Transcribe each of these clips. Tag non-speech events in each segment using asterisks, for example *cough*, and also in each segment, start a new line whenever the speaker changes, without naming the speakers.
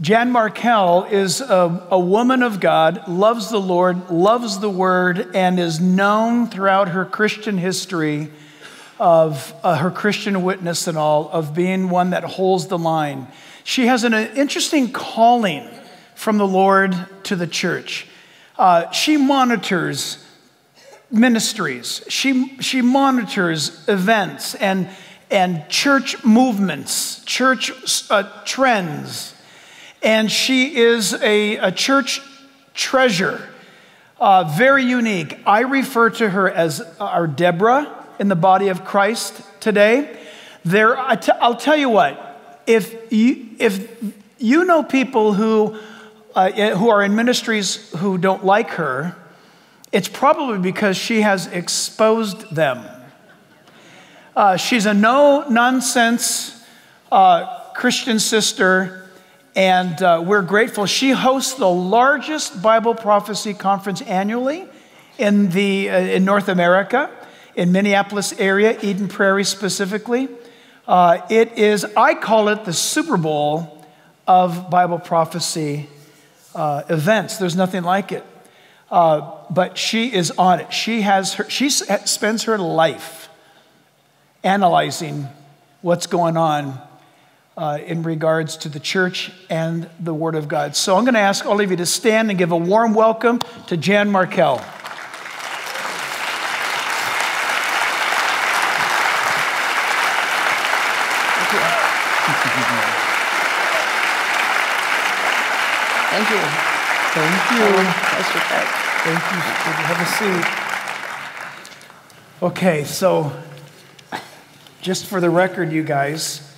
Jan Markell is a, a, woman of God, loves the Lord, loves the Word, and is known throughout her Christian history of uh, her Christian witness and all, of being one that holds the line. She has an, an interesting calling from the Lord to the church. Uh, she monitors ministries, she, she monitors events and, and church movements, church uh, trends and she is a, a church treasure, uh, very unique. I refer to her as our Deborah in the body of Christ today. There, i t- I'll tell you what, if you, if you know people who, uh, who are in ministries who don't like her, it's probably because she has exposed them. Uh, she's a no nonsense uh, Christian sister and uh, we're grateful. She hosts the largest Bible prophecy conference annually in, the, uh, in North America, in Minneapolis area, Eden Prairie specifically. Uh, it is, I call it the Super Bowl of Bible prophecy uh, events. There's nothing like it. Uh, but she is on it. She, has her, she spends her life analyzing what's going on uh, in regards to the church and the Word of God. So I'm going to ask all of you to stand and give a warm welcome to Jan Markell.
Thank you.
Thank you. Thank you. Have a seat. Okay, so just for the record, you guys,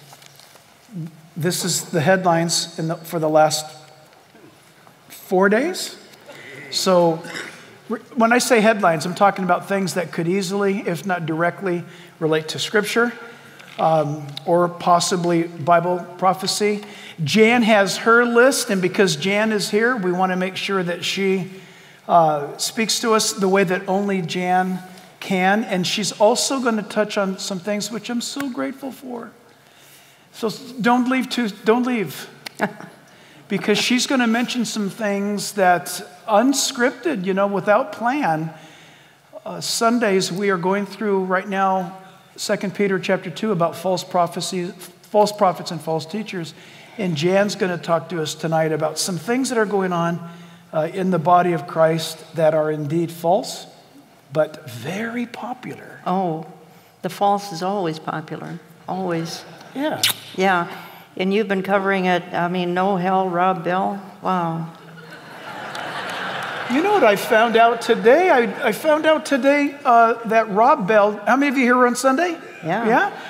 this is the headlines the, for the last four days. So, when I say headlines, I'm talking about things that could easily, if not directly, relate to Scripture um, or possibly Bible prophecy. Jan has her list, and because Jan is here, we want to make sure that she uh, speaks to us the way that only Jan can. And she's also going to touch on some things which I'm so grateful for. So don't leave too, don't leave. *laughs* because she's going to mention some things that unscripted, you know, without plan. Uh, Sundays we are going through right now 2 Peter chapter 2 about false prophecies, false prophets and false teachers. And Jan's going to talk to us tonight about some things that are going on uh, in the body of Christ that are indeed false, but very popular.
Oh, the false is always popular, always.
Yeah.
Yeah. And you've been covering it, I mean, no hell, Rob Bell. Wow.
You know what I found out today? I, I found out today uh, that Rob Bell, how many of you here on Sunday?
Yeah.
Yeah?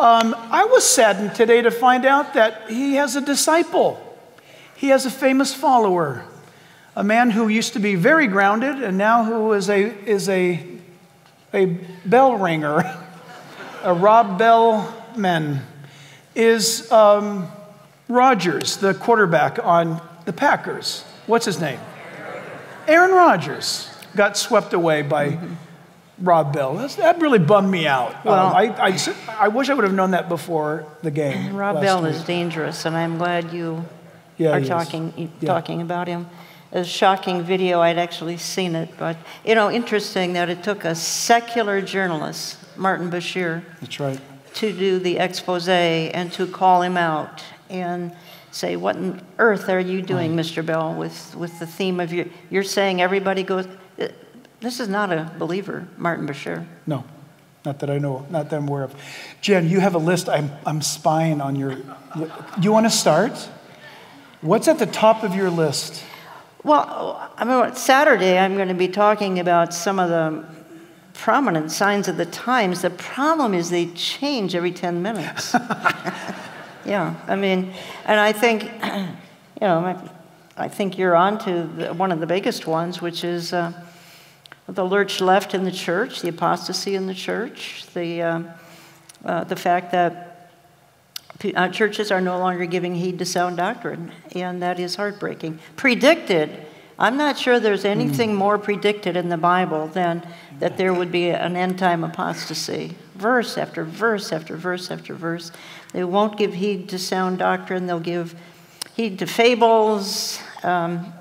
Um, I was saddened today to find out that he has a disciple. He has a famous follower, a man who used to be very grounded and now who is a, is a, a bell ringer, *laughs* a Rob Bell man is um, Rodgers, the quarterback on the Packers. What's his name? Aaron Rodgers got swept away by mm-hmm. Rob Bell. That's, that really bummed me out. Well, um, I, I, I, wish I would have known that before the game.
Rob Bell week. is dangerous, and I'm glad you yeah, are talking, yeah. talking about him. A shocking video, I'd actually seen it, but you know, interesting that it took a secular journalist, Martin Bashir.
That's right
to do the expose and to call him out and say, What on earth are you doing, right. Mr. Bell, with, with the theme of your. You're saying everybody goes. Uh, this is not a believer, Martin Bashir.
No, not that I know, not that I'm aware of. Jan, you have a list. I'm, I'm spying on your. You want to start? What's at the top of your list?
Well, I mean, Saturday I'm going to be talking about some of the prominent signs of the times. The problem is they change every 10 minutes. *laughs* yeah, I mean, and I think, *clears throat* you know, I think you're on to the, one of the biggest ones, which is uh, the lurch left in the church, the apostasy in the church, the, uh, uh, the fact that uh, churches are no longer giving heed to sound doctrine, and that is heartbreaking. Predicted I'm not sure there's anything more predicted in the Bible than that there would be an end time apostasy. Verse after verse after verse after verse. They won't give heed to sound doctrine, they'll give he defables, um,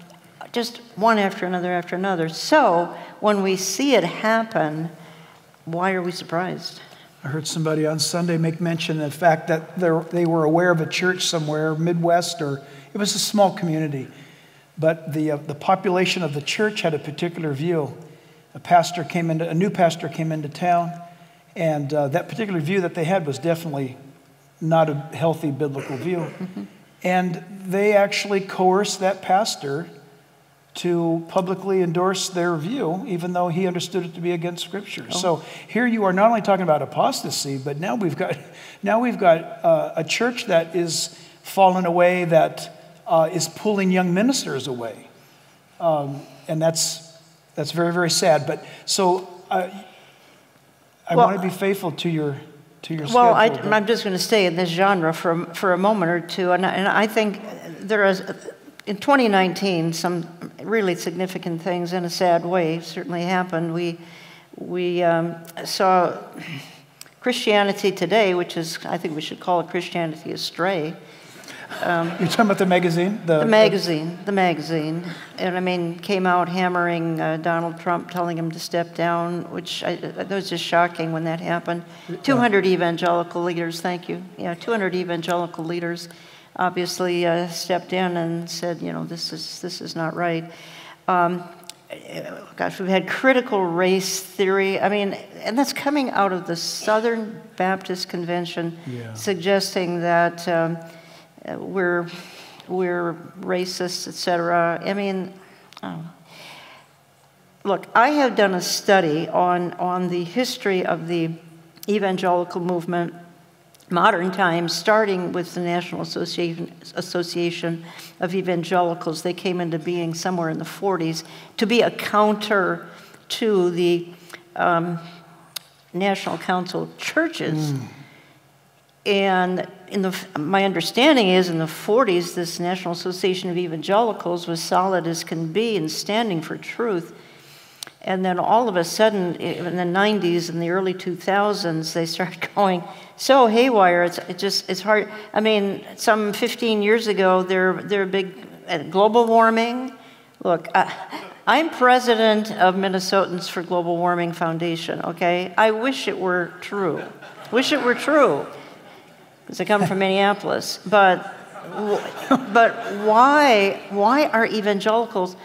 just one after another after another. So when we see it happen, why are we surprised?
I heard somebody on Sunday make mention of the fact that they were aware of a church somewhere, Midwest, or it was a small community, but the, uh, the population of the church had a particular view. A pastor came into, a new pastor came into town, and uh, that particular view that they had was definitely not a healthy biblical view. *laughs* And they actually coerced that pastor to publicly endorse their view, even though he understood it to be against Scripture. Oh. So here you are not only talking about apostasy, but now we've got now we've got uh, a church that is fallen away, that uh, is pulling young ministers away, um, and that's that's very very sad. But so uh, I well, want to be faithful to your to your
well,
schedule.
I, am just going to stay in this genre for for a moment or two, and, and I think there is in 2019, some really significant things in a sad way certainly happened. We, we um, saw Christianity Today, which is, I think we should call it Christianity Astray.
Um, You're talking about the magazine?
The, the magazine, the, the, magazine. And I mean, came out hammering uh, Donald Trump, telling him to step down, which I, that was just shocking when that happened. 200 evangelical leaders, thank you. Yeah, 200 evangelical leaders obviously uh, stepped in and said, you know, this is, this is not right. Um, gosh, we've had critical race theory. I mean, and that's coming out of the Southern Baptist Convention, yeah. suggesting that um, we're, we're racist, etc. I mean, oh. look, I have done a study on, on the history of the evangelical movement modern times, starting with the National Association, Association of Evangelicals. They came into being somewhere in the 40s to be a counter to the um, National Council of Churches. Mm. And in the, my understanding is in the 40s, this National Association of Evangelicals was solid as can be and standing for truth. And then all of a sudden, in the 90s and the early 2000s, they started *laughs* going so haywire. It's it just it's hard. I mean, some 15 years ago, they're they're big uh, global warming. Look, uh, I'm president of Minnesotans for Global Warming Foundation. Okay, I wish it were true. Wish it were true, because I come from Minneapolis. But but why why are evangelicals?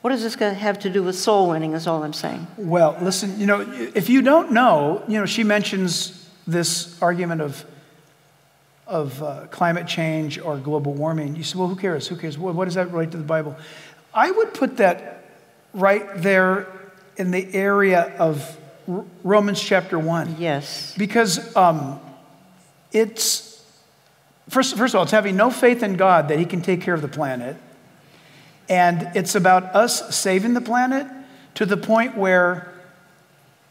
What does this got to have to do with soul winning? Is all I'm saying.
Well, listen. You know, if you don't know, you know, she mentions this argument of, of uh, climate change or global warming, you say, well, who cares? Who cares? What, what does that relate to the Bible? I would put that right there in the area of R- Romans chapter 1.
Yes.
Because um, it's, first, first of all, it's having no faith in God that He can take care of the planet. And it's about us saving the planet to the point where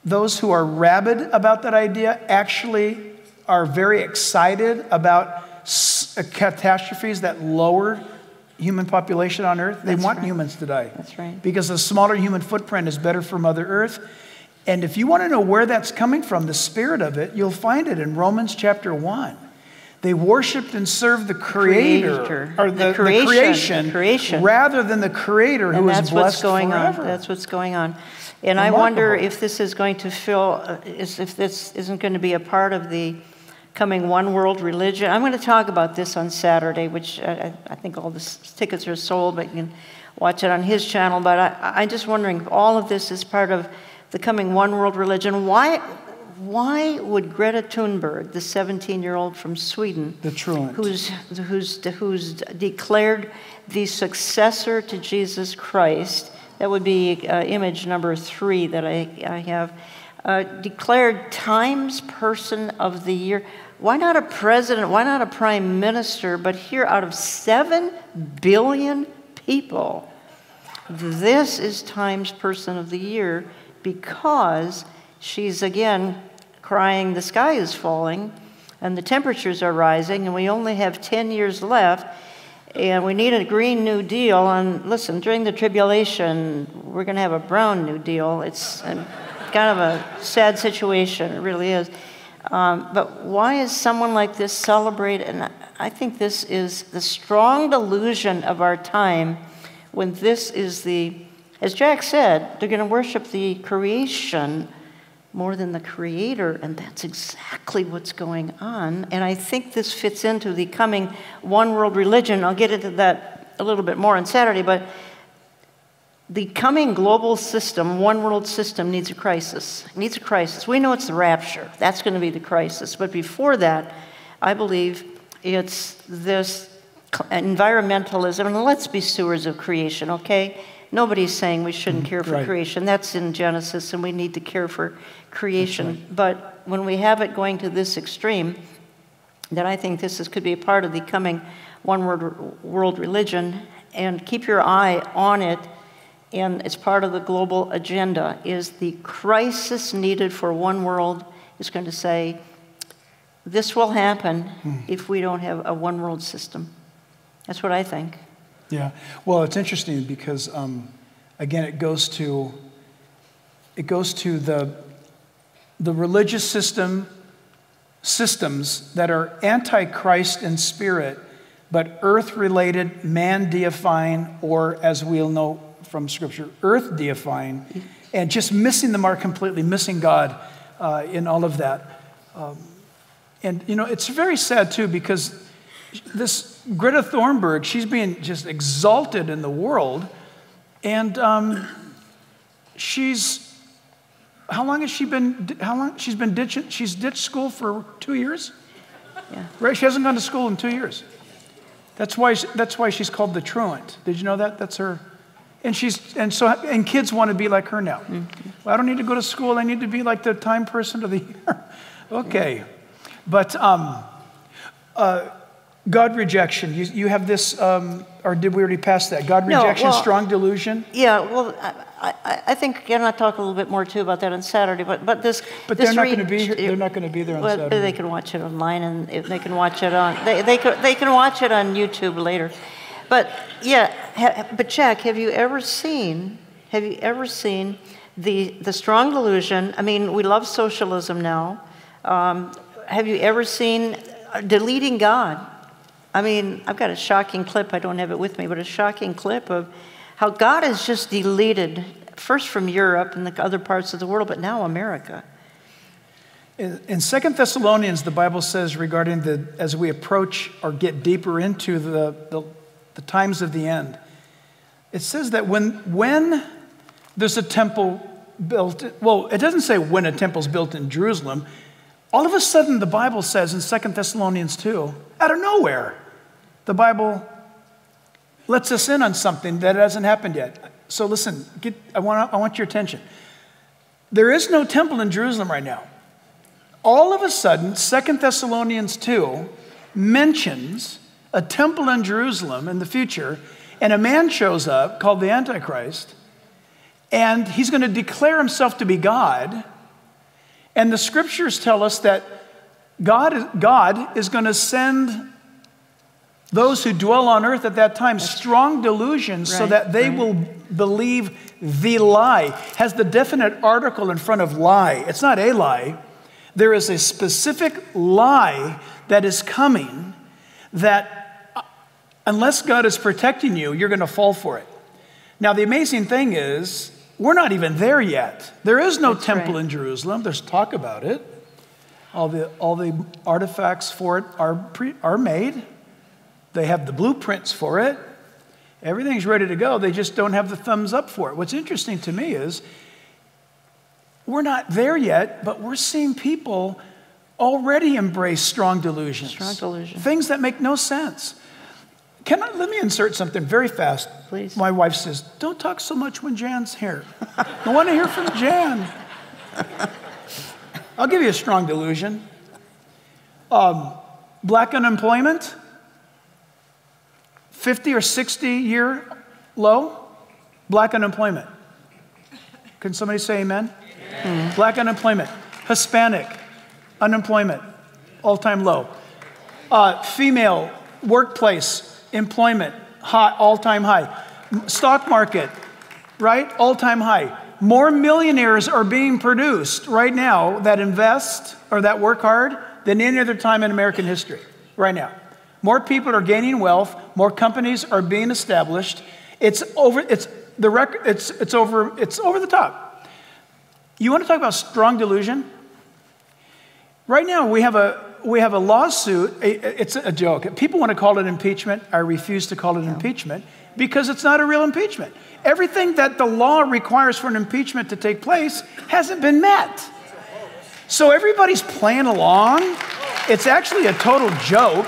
those who are rabid about that idea actually are very excited about uh, catastrophes that lower human population on Earth. They
That's
want
right.
humans to die.
That's right.
Because a smaller human footprint is better for Mother Earth. And if you want to know where that's coming from, the spirit of it, you'll find it in Romans chapter 1. They worshiped and served the Creator,
creator.
or the, the, creation, the, creation,
the, creation,
rather than the Creator
and
who
is
blessed That's
what's going
forever.
On. That's what's going on. And Remarkable. I wonder if this is going to fill, uh, if this isn't going to be a part of the coming one world religion. I'm going to talk about this on Saturday, which I, I think all the tickets are sold, but you can watch it on his channel. But I, I'm just wondering if all of this is part of the coming one world religion. Why, why would Greta Thunberg, the 17 year old from Sweden. Who's, who's, who's declared the successor to Jesus Christ, that would be uh, image number three that I, I have. Uh, declared Times Person of the Year. Why not a president? Why not a prime minister? But here, out of seven billion people, this is Times Person of the Year because she's again crying, the sky is falling and the temperatures are rising, and we only have 10 years left and we need a Green New Deal. And listen, during the tribulation, we're going to have a Brown New Deal. It's kind of a sad situation, it really is. Um, but why is someone like this celebrated? And I think this is the strong delusion of our time when this is the, as Jack said, they're going to worship the creation more than the creator, and that's exactly what's going on. And I think this fits into the coming one world religion. I'll get into that a little bit more on Saturday, but the coming global system, one world system, needs a crisis. It needs a crisis. We know it's the rapture. That's going to be the crisis. But before that, I believe it's this environmentalism. And let's be stewards of creation, okay? Nobody's saying we shouldn't care for
right.
creation. That's in Genesis, and we need to care for creation.
Right.
But when we have it going to this extreme, then I think this is, could be a part of the coming one world, world religion. And keep your eye on it and it's part of the global agenda, is the crisis needed for one world is going to say, this will happen hmm. if we don't have a one world system. That's what I think.
Yeah. Well, it's interesting because, um, again, it goes to it goes to the the religious system systems that are antichrist in spirit, but earth related, man deifying, or as we'll know, from Scripture, earth deifying, and just missing the mark completely, missing God uh, in all of that. Um, and, you know, it's very sad too because this Greta Thunberg, she's being just exalted in the world. And um, she's, how long has she been, how long, she's been ditching, she's ditched school for two years? Yeah. Right, she hasn't gone to school in two years. That's why, that's why she's called the truant. Did you know that? That's her, and she's and so and kids want to be like her now. Mm-hmm. Well, I don't need to go to school. I need to be like the time person of the *laughs* year. okay, but um, uh, God rejection. You, you have this, um, or did we already pass that? God rejection,
no, well,
strong delusion.
Yeah. Well, I, I, I think again I'll talk a little bit more too about that on Saturday. But but this.
But
this
they're not going to be here. They're not going to be there on
well,
Saturday.
They can watch it online, and they can watch it on. They they can, they can watch it on YouTube later. But yeah, ha, but Jack, have you ever seen? Have you ever seen the the strong delusion? I mean, we love socialism now. Um, have you ever seen uh, deleting God? I mean, I've got a shocking clip. I don't have it with me, but a shocking clip of how God has just deleted first from Europe and the other parts of the world, but now America.
In Second Thessalonians, the Bible says regarding the as we approach or get deeper into the, the the times of the end. It says that when, when there's a temple built, well, it doesn't say when a temple's built in Jerusalem. All of a sudden, the Bible says in Second Thessalonians 2, out of nowhere, the Bible lets us in on something that hasn't happened yet. So listen, get, I, want, I want your attention. There is no temple in Jerusalem right now. All of a sudden, Second Thessalonians 2 mentions a temple in Jerusalem in the future, and a man shows up called the Antichrist, and he's going to declare himself to be God. And the scriptures tell us that God, God is going to send those who dwell on earth at that time strong delusions right, so that they right. will believe the lie. Has the definite article in front of lie. It's not a lie. There is a specific lie that is coming that uh, unless God is protecting you, you're going to fall for it. Now, the amazing thing is, we're not even there yet. There is no That's temple right. in Jerusalem. There's talk about it. All the, all the artifacts for it are, pre, are made, they have the blueprints for it. Everything's ready to go. They just don't have the thumbs up for it. What's interesting to me is we're not there yet, but we're seeing people already embrace strong delusions.
Strong delusions.
Things that make no sense. Can I, let me insert something very fast.
Please.
My wife says, Don't talk so much when Jan's here. I want to hear from Jan. I'll give you a strong delusion. Um, black unemployment, 50 or 60 year low. Black unemployment. Can somebody say amen? amen. Black unemployment. Hispanic unemployment, all time low. Uh, female workplace employment, high, all time high. Stock market, right? All time high. more millionaires are being produced right now that invest or that work hard than any other time in American history, right now. More people are gaining wealth, more companies are being established. It's over, it's the record, it's, it's over, it's over the top. You want to talk about strong delusion? Right now, we have a, we have a lawsuit. It's a joke. People want to call it impeachment. I refuse to call it impeachment because it's not a real impeachment. Everything that the law requires for an impeachment to take place hasn't been met. So everybody's playing along. It's actually a total joke.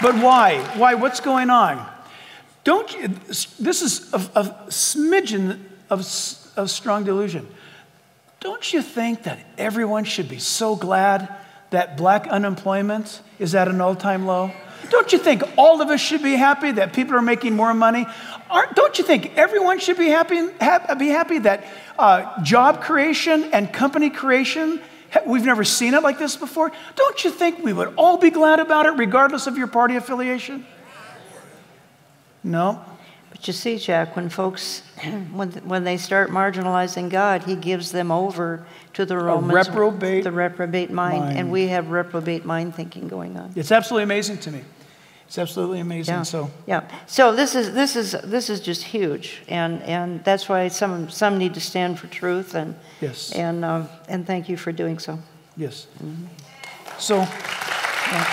But why? Why? What's going on? Don't you, this is a, a smidgen of, of strong delusion. Don't you think that everyone should be so glad that black unemployment is at an all time low? Don't you think all of us should be happy that people are making more money? Aren't, don't you think everyone should be happy, be happy that uh, job creation and company creation, we've never seen it like this before? Don't you think we would all be glad about it, regardless of your party affiliation? No.
But you see, Jack, when folks, *clears throat* when, when they start marginalizing God, He gives them over to the Romans,
reprobate
the reprobate mind,
mind,
and we have reprobate mind thinking going on.
It's absolutely amazing to me. It's absolutely amazing.
Yeah.
So
yeah, so this is this is this is just huge, and and that's why some some need to stand for truth, and
yes,
and uh, and thank you for doing so.
Yes. Mm-hmm. So.
Yeah.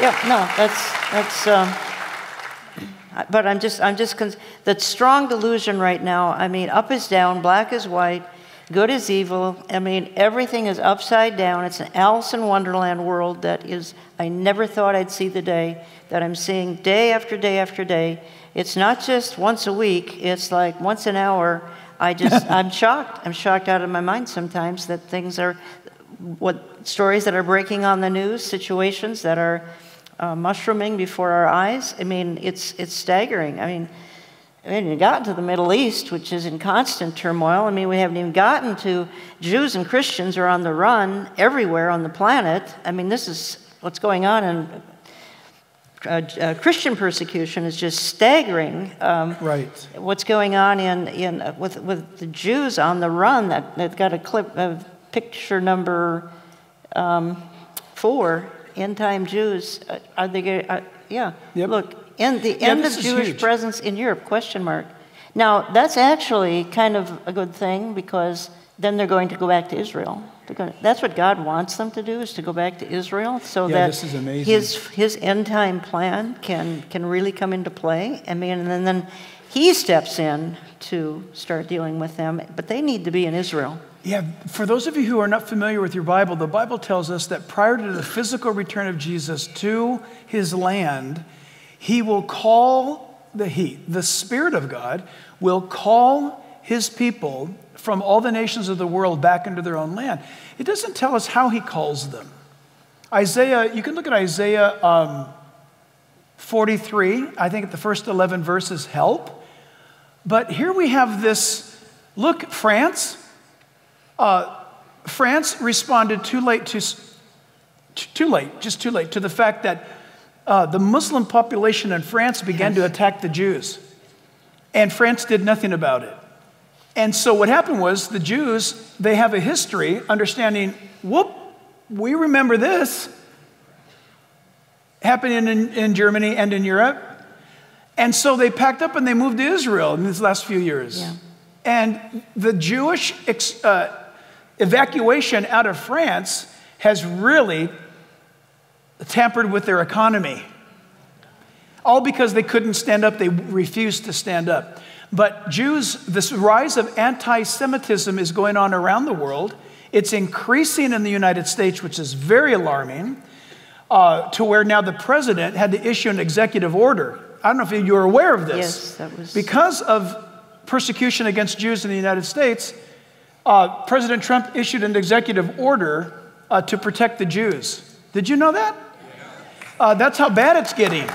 yeah. No, that's that's. Um, but I'm just I'm just that strong delusion right now. I mean, up is down, black is white Good is evil. I mean, everything is upside down. It's an Alice in Wonderland world that is, I never thought I'd see the day that I'm seeing day after day after day. It's not just once a week, it's like once an hour. I just, *laughs* I'm shocked. I'm shocked out of my mind sometimes that things are, what stories that are breaking on the news, situations that are uh, mushrooming before our eyes. I mean, it's, it's staggering. I mean, we haven't even gotten to the Middle East, which is in constant turmoil. I mean, we haven't even gotten to Jews and Christians are on the run everywhere on the planet. I mean, this is what's going on, and uh, uh, Christian persecution is just staggering.
Um, right.
What's going on in, in uh, with with the Jews on the run? That they've got a clip of picture number um, four. End time Jews. Uh, are they? Uh, yeah.
Yep.
Look, and the yeah, end of Jewish huge. presence in Europe, question mark. Now, that's actually kind of a good thing because then they're going to go back to Israel. That's what God wants them to do, is to go back to Israel so
yeah,
that his, his end time plan can, can really come into play. I mean, and then he steps in to start dealing with them, but they need to be in Israel.
Yeah, for those of you who are not familiar with your Bible, the Bible tells us that prior to the physical return of Jesus to his land, he will call the He, the Spirit of God, will call His people from all the nations of the world back into their own land. It doesn't tell us how He calls them. Isaiah, you can look at Isaiah um, 43. I think the first 11 verses help. But here we have this look, France. Uh, France responded too late to, too late, just too late, to the fact that uh, the Muslim population in France began yes. to attack the Jews. And France did nothing about it. And so what happened was the Jews, they have a history understanding, whoop, we remember this happening in, in Germany and in Europe. And so they packed up and they moved to Israel in these last few years.
Yeah.
And the Jewish ex, uh, evacuation out of France has really tampered with their economy. All because they couldn't stand up, they refused to stand up. But Jews, this rise of anti Semitism is going on around the world. It's increasing in the United States, which is very alarming, uh, to where now the president had to issue an executive order. I don't know if you were aware of this.
Yes, that was.
Because of persecution against Jews in the United States, uh, President Trump issued an executive order uh, to protect the Jews. Did you know that? Uh, that's how bad it's getting.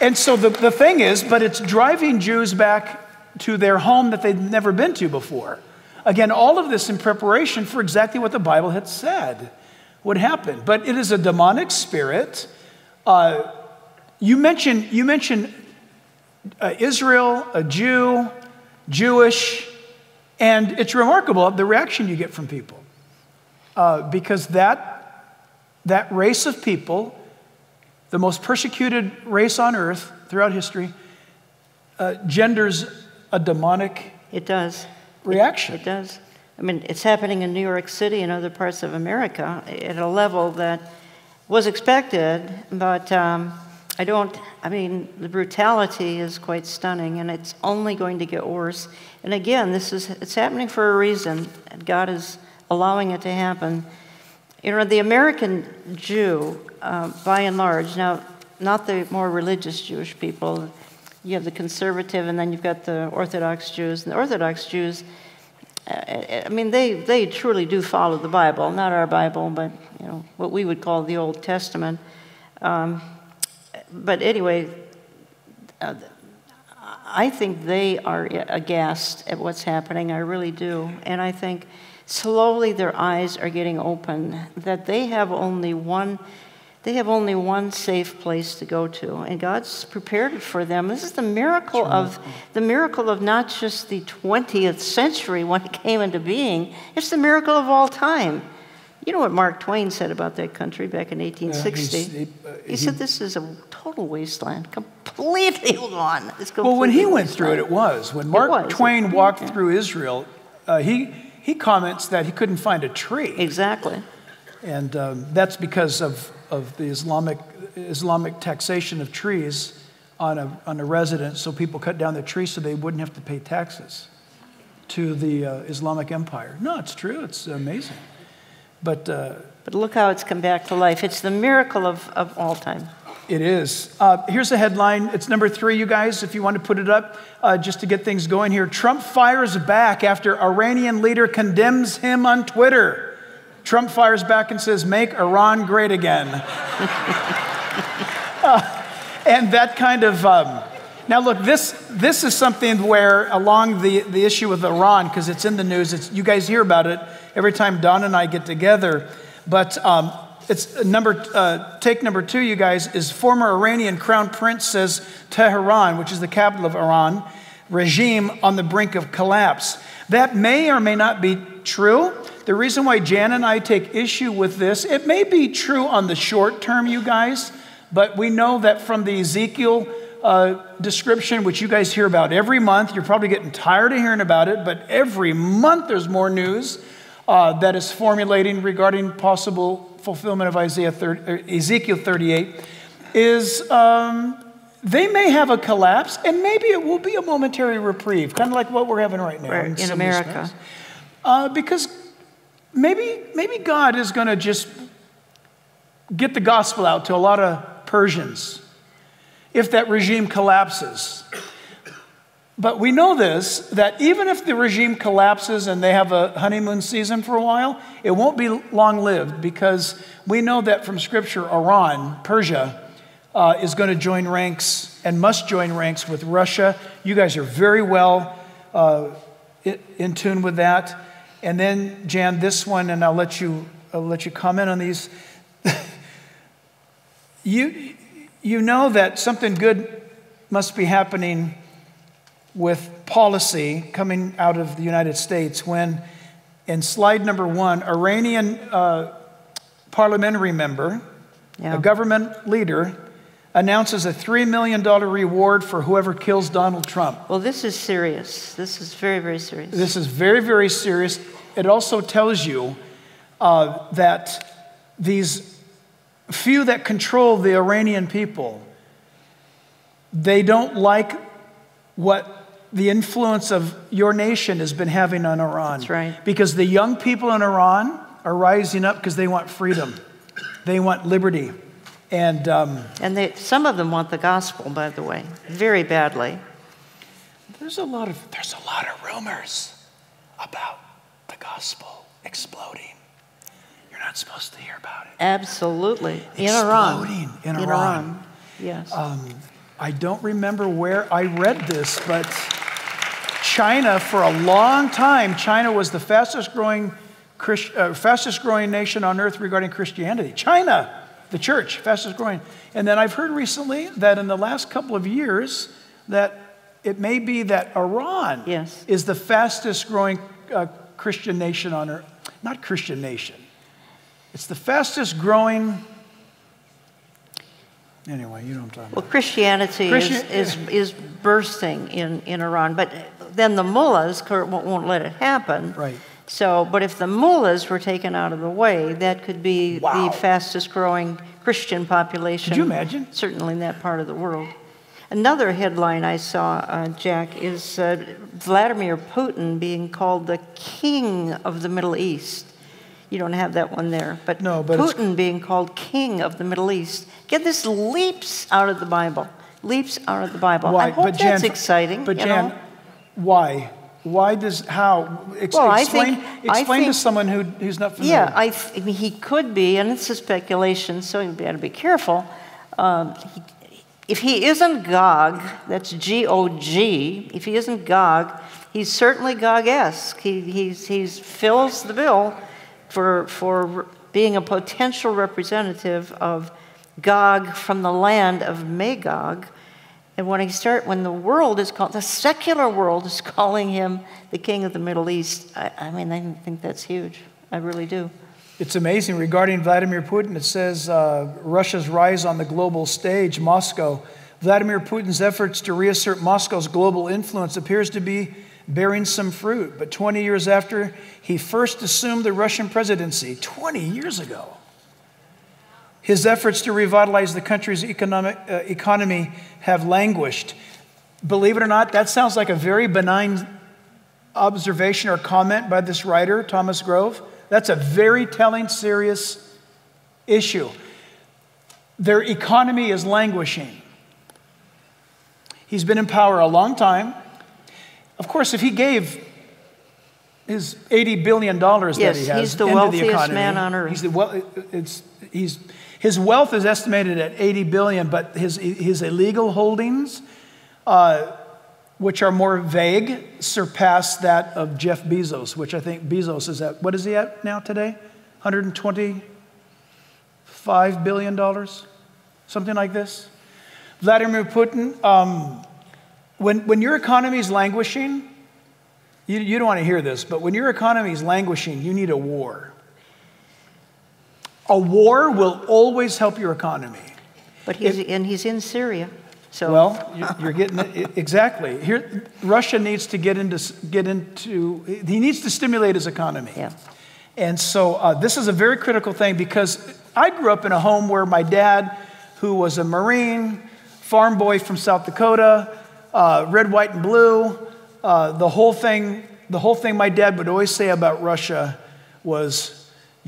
And so the, the thing is, but it's driving Jews back to their home that they'd never been to before. Again, all of this in preparation for exactly what the Bible had said would happen. But it is a demonic spirit. Uh, you mentioned, you mentioned uh, Israel, a Jew, Jewish. And it's remarkable the reaction you get from people. Uh, because that, that race of people, the most persecuted race on earth throughout history, uh, genders a demonic
it does.
reaction.
It, it does. I mean, it's happening in New York City and other parts of America at a level that was expected, but um, I don't, I mean, the brutality is quite stunning and it's only going to get worse. And again, this is, it's happening for a reason. And God is allowing it to happen. You know, the American Jew, uh, by and large, now, not the more religious Jewish people, you have the conservative and then you've got the Orthodox Jews. And the Orthodox Jews, uh, I mean, they, they truly do follow the Bible, not our Bible, but, you know, what we would call the Old Testament. Um, but anyway, uh, I think they are aghast at what's happening. I really do. And I think slowly their eyes are getting open that they have only one they have only one safe place to go to and god's prepared it for them this is the miracle of the miracle of not just the 20th century when it came into being it's the miracle of all time you know what mark twain said about that country back in 1860 he, uh, he, he, said this is a total wasteland completely *laughs* gone
well when he went through it it was when mark was. twain walked yeah. through israel uh, he he comments that he couldn't find a tree.
Exactly.
And um, that's because of, of the Islamic, Islamic taxation of trees on a, on a residence. So people cut down the trees so they wouldn't have to pay taxes to the uh, Islamic Empire. No, it's true. It's amazing. But, uh,
but look how it's come back to life. It's the miracle of, of all time.
It is. Uh, here's a headline. It's number three, you guys, if you want to put it up, uh, just to get things going here. Trump fires back after Iranian leader condemns him on Twitter. Trump fires back and says, Make Iran great again. *laughs* uh, and that kind of. Um, now, look, this, this is something where, along the, the issue with Iran, because it's in the news, it's, you guys hear about it every time Don and I get together. But um, it's number, uh, take number two, you guys, is former Iranian crown prince says Tehran, which is the capital of Iran, regime on the brink of collapse. That may or may not be true. The reason why Jan and I take issue with this, it may be true on the short term, you guys, but we know that from the Ezekiel uh, description, which you guys hear about every month, you're probably getting tired of hearing about it, but every month there's more news uh, that is formulating regarding possible fulfillment of Isaiah 30, Ezekiel 38 is um, they may have a collapse and maybe it will be a momentary reprieve, kind of like what we're having right now
right, in, in America.
Uh, because maybe, maybe God is going to just get the gospel out to a lot of Persians if that regime collapses. But we know this that even if the regime collapses and they have a honeymoon season for a while, it won't be long lived because we know that from Scripture, Iran, Persia, uh, is going to join ranks and must join ranks with Russia. You guys are very well uh, in tune with that. And then, Jan, this one, and I'll let you, I'll let you comment on these. *laughs* you, you know that something good must be happening with policy coming out of the United States when, in slide number one, Iranian uh, parliamentary member, yeah. a government leader, announces a $3 million reward for whoever kills Donald Trump.
Well, this is serious. This is very, very serious.
This is very, very serious. It also tells you uh, that these few that control the Iranian people, they don't like what the influence of your nation has been having on Iran.
That's right.
Because the young people in Iran are rising up because they want freedom, they want liberty. And, um,
and they, some of them want the gospel, by the way, very badly.
There's a lot of, there's a lot of rumors about the gospel exploding. You're not supposed to hear about it.
Absolutely.
In Iran. In, in Iran.
Iran. Yes.
Um, I don't remember where I read this, but China, for a long time, China was the fastest growing, Christ, uh, fastest growing nation on earth regarding Christianity. China, the church, fastest growing. And then I've heard recently that in the last couple of years, that it may be that Iran
Yes.
is the fastest growing uh, Christian nation on earth. Not Christian nation. It's the fastest growing. Anyway, you know what I'm talking about.
Well,
about.
Christianity
Christian-
is, is, is bursting in, in Iran, but then the mullahs won't let it happen.
Right.
So, but if the mullahs were taken out of the way, that could be
Wow.
the fastest growing Christian population.
Could you imagine?
Certainly in that part of the world. Another headline I saw, uh, Jack, is uh, Vladimir Putin being called the king of the Middle East. You don't have that one there, but,
No, but
Putin being called king of the Middle East. Get this leaps out of the Bible. Leaps out of the Bible. I hope that's exciting.
But Jan,
know?
why? Why does how? Ex-
Well,
explain
think-
explain to someone who, who's not familiar.
Yeah, I, I mean, he could be, and it's a speculation, so you got to be careful. Um, he, if he isn't Gog, that's G O G, if he isn't Gog, he's certainly Gog esque. He he's, he's fills the bill for, for being a potential representative of Gog from the land of Magog. And when I start, when the world is called, the secular world is *laughs* calling him the king of the Middle East, I, I mean, I think that's huge. I really do.
It's amazing. Regarding Vladimir Putin, it says uh, Russia's rise on the global stage, Moscow. Vladimir Putin's efforts to reassert Moscow's global influence appears to be bearing some fruit. But 20 years after he first assumed the Russian presidency, 20 years ago, his efforts to revitalize the country's economic, uh, economy have languished. Believe it or not, that sounds like a very benign observation or comment by this writer, Thomas Grove. That's a very telling, serious issue. Their economy is languishing. He's been in power a long time. Of course, if he gave his $80 billion that
Yes,
he has
he's the
into
wealthiest
the economy,
man on earth.
He's the well, it's, he's, his wealth is estimated at 80 billion, but his, his illegal holdings, uh, which are more vague, surpass that of Jeff Bezos, which I think Bezos is at, what is he at now today? 125 billion dollars, something like this. Vladimir Putin, um, when, when your economy is languishing, you, you don't want to hear this, but when your economy is languishing, you need a war. A war will always help your economy.
But he's, and he's in Syria. So
Well, you- you're getting it exactly. Here, Russia needs to get into get into. He needs to stimulate his economy.
Yeah.
And so uh, this is a very critical thing because I grew up in a home where my dad, who was a Marine, farm boy from South Dakota, uh, red, white, and blue, uh, the whole thing. The whole thing my dad would always say about Russia was,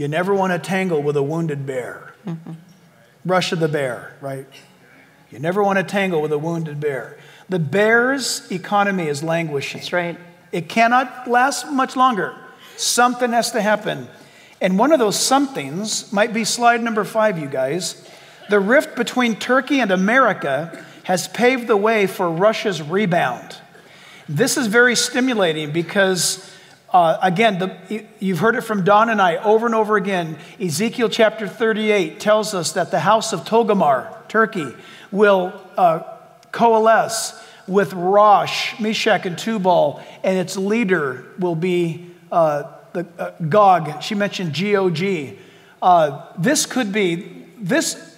"You never want to tangle with a wounded bear." Russia the bear, right? You never want to tangle with a wounded bear. The bear's economy is languishing.
that's right.
It cannot last much longer. Something has to happen. And one of those somethings might be slide number five, you guys. The rift between Turkey and America has paved the way for Russia's rebound. This is very stimulating because, uh, again, the, you've heard it from Don and I over and over again. Ezekiel chapter 38 tells us that the house of Togarmah, Turkey, will uh, coalesce with Rosh, Meshech, and Tubal, and its leader will be uh, the, uh, Gog. She mentioned G O G. Uh, this could be this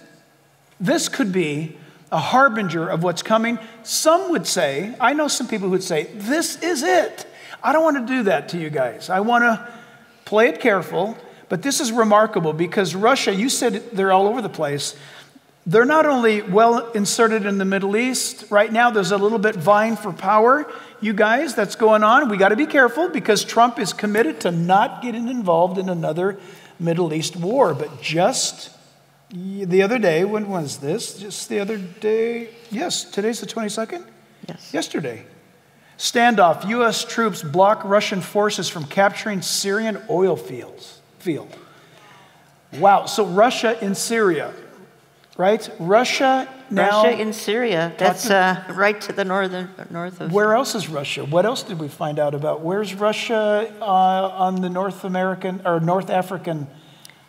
this could be a harbinger of what's coming. Some would say, I know some people who would say, this is it. I don't want to do that to you guys. I want to play it careful, but this is remarkable because Russia, you said they're all over the place. They're not only well inserted in the Middle East, right now there's a little bit vying for power. You guys, that's going on. We got to be careful because Trump is committed to not getting involved in another Middle East war. But just the other day, when was this? Just the other day? Yes, today's the 22nd?
Yes.
Yesterday. Standoff. U.S. troops block Russian forces from capturing Syrian oil fields. Field. Wow. So Russia in Syria, right? Russia now.
Russia in Syria. That's uh, right to the northern north of.
Where else is Russia? What else did we find out about? Where's Russia uh, on the North American or North African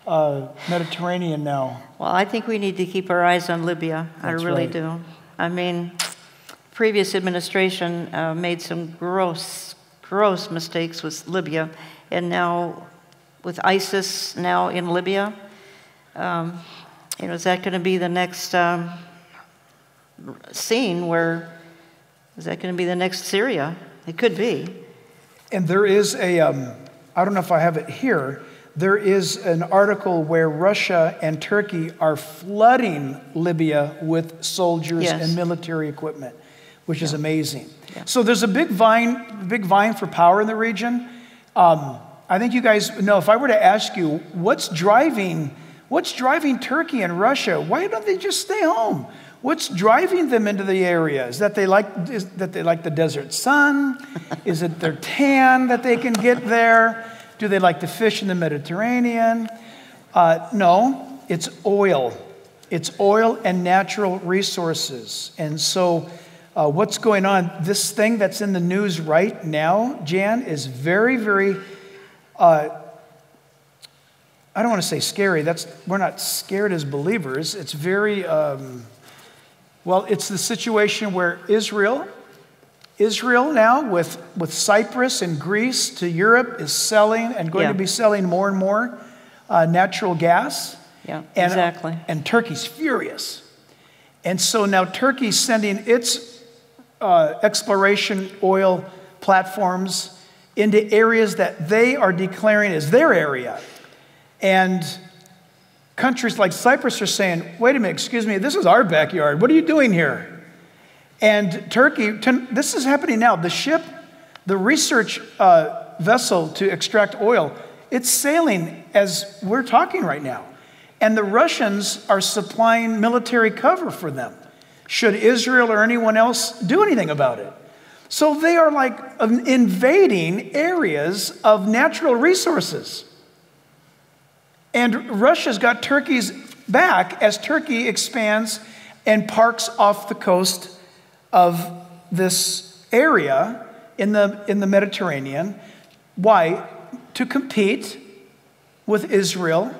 uh, Mediterranean now?
Well, I think we need to keep our eyes on Libya. I really
right.
do. I mean, previous administration uh, made some gross, gross mistakes with Libya, and now with ISIS now in Libya. Um, you know, is that going to be the next um, scene where, is that going to be the next Syria? It could be.
And there is a, um, I don't know if I have it here, there is an article where Russia and Turkey are flooding Libya with soldiers
Yes.
and military equipment, which is amazing. So there's a big vine, big vine for power in the region. Um, I think you guys know. If I were to ask you, what's driving, what's driving Turkey and Russia? Why don't they just stay home? What's driving them into the area? Is that they like is that they like the desert sun? *laughs* is it their tan that they can get there? Do they like to fish in the Mediterranean? Uh, no, it's oil. It's oil and natural resources. And so, uh, what's going on? This thing that's in the news right now, Jan, is very, very. Uh, I don't want to say scary. That's we're not scared as believers. It's very. Um, well, it's the situation where Israel, Israel now with, with Cyprus and Greece to Europe is selling and going
Yeah.
to be selling more and more uh, natural gas.
Yeah,
And,
exactly.
And Turkey's furious. And so now Turkey's sending its uh, exploration oil platforms into areas that they are declaring as their area. And countries like Cyprus are saying, wait a minute, excuse me, this is our backyard. What are you doing here? And Turkey, this is happening now. The ship, the research uh, vessel to extract oil, it's sailing as we're talking right now. And the Russians are supplying military cover for them. Should Israel or anyone else do anything about it? So they are like invading areas of natural resources. And Russia's got Turkey's back as Turkey expands and parks off the coast of this area in the, in the Mediterranean. Why? To compete with Israel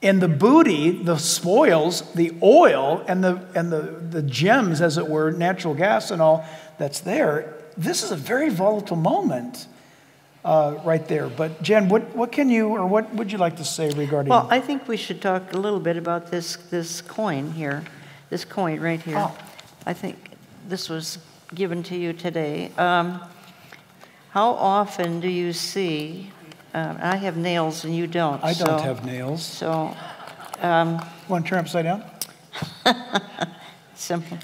in the booty, the spoils, the oil, and the, and the, the gems, as it were, natural gas and all that's there. This is a very volatile moment uh, right there. But Jan, what, what can you, or what would you like to say regarding?
Well, I think we should talk a little bit about this, this coin here, this coin right here.
Oh.
I think this was given to you today. Um, how often do you see, uh, I have nails and you don't.
I don't
so-
have nails.
So, um,
Want to turn upside down? *laughs*
simple.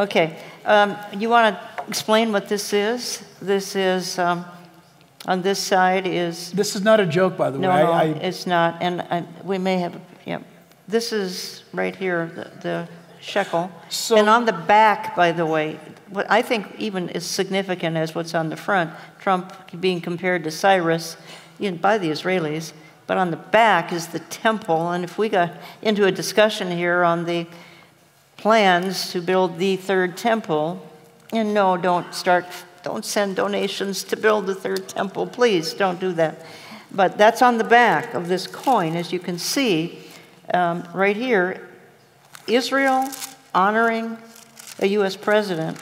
Okay, um, you want to explain what this is? This is, um, on this side is
This is not a joke, by the
No,
way.
no,
I,
it's not, and I, we may have, yeah. This is right here, the, the shekel.
So-
and on the back, by the way, what I think even is significant as what's on the front, Trump being compared to Cyrus by the Israelis, but on the back is the temple. And if we got into a discussion here on the plans to build the third temple, and no, don't start, don't send donations to build the third temple, please, don't do that. But that's on the back of this coin, as you can see, um, right here, Israel honoring a U.S. president,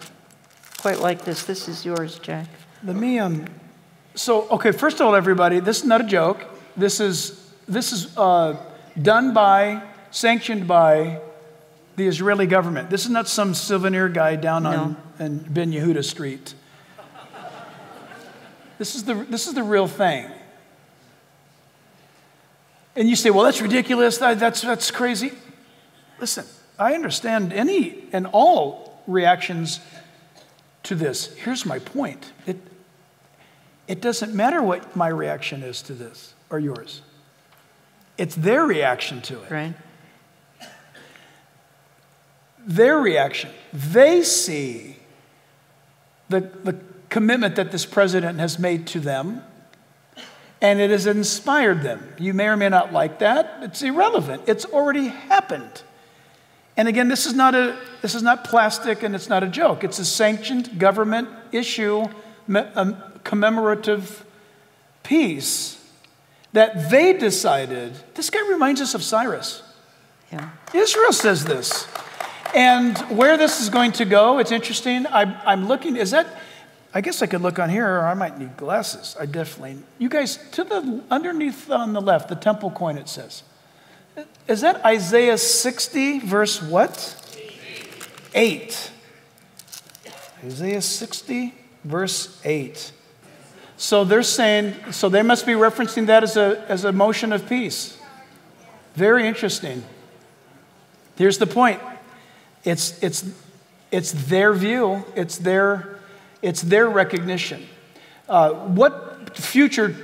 quite like this. This is yours, Jack.
let me, um, so, okay, first of all, everybody, this is not a joke. This is, this is uh, done by, sanctioned by the Israeli government. This is not some souvenir guy down on in Ben Yehuda Street. This is the, this is the real thing. And you say, well, that's ridiculous. That, that's, that's crazy. Listen, I understand any and all reactions to this. Here's my point it, it doesn't matter what my reaction is to this or yours, it's their reaction to it.
Right?
Their reaction. They see the, the commitment that this president has made to them, and it has inspired them. You may or may not like that. It's irrelevant. It's already happened. And again, this is not a this is not plastic and it's not a joke. It's a sanctioned government issue, a commemorative piece that they decided. This guy reminds us of Cyrus.
Yeah.
Israel says this. And where this is going to go, it's interesting. I'm, I'm looking, is that, I guess I could look on here, or I might need glasses. I definitely, you guys, to the, underneath on the left, the temple coin it says. Is that Isaiah 60, verse what? Eight. Isaiah 60, verse 8. So they're saying, so they must be referencing that as a, as a motion of peace. Very interesting. Here's the point it's, it's, it's their view, it's their, it's their recognition. Uh, what future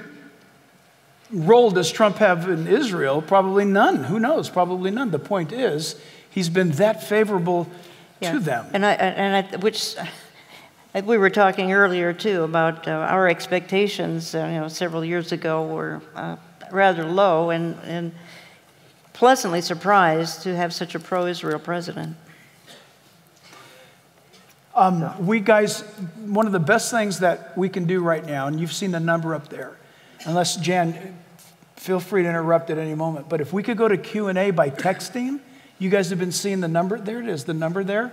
role does Trump have in Israel? Probably none. Who knows? Probably none. The point is, he's been that favorable yeah. to them.
And I, and I, which we were talking earlier too about uh, our expectations. Uh, you know, several years ago were uh, rather low, and and pleasantly surprised to have such a pro-Israel president.
Um, we guys, one of the best things that we can do right now, and you've seen the number up there, unless Jan, feel free to interrupt at any moment. But if we could go to Q and A by texting, you guys have been seeing the number. There it is, the number there,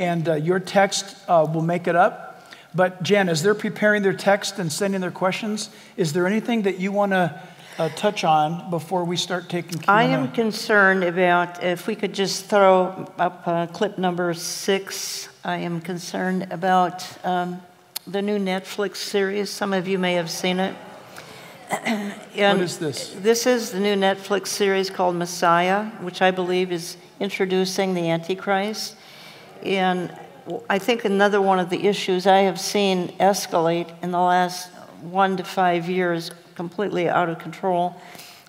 and uh, your text uh, will make it up. But Jan, as they're preparing their text and sending their questions, is there anything that you want to uh, touch on before we start taking Q&A?
I am concerned about if we could just throw up uh, clip number six. I am concerned about um, the new Netflix series. Some of you may have seen it. *clears throat*
what is this?
This is the new Netflix series called Messiah, which I believe is introducing the Antichrist. And I think another one of the issues I have seen escalate in the last one to five years completely out of control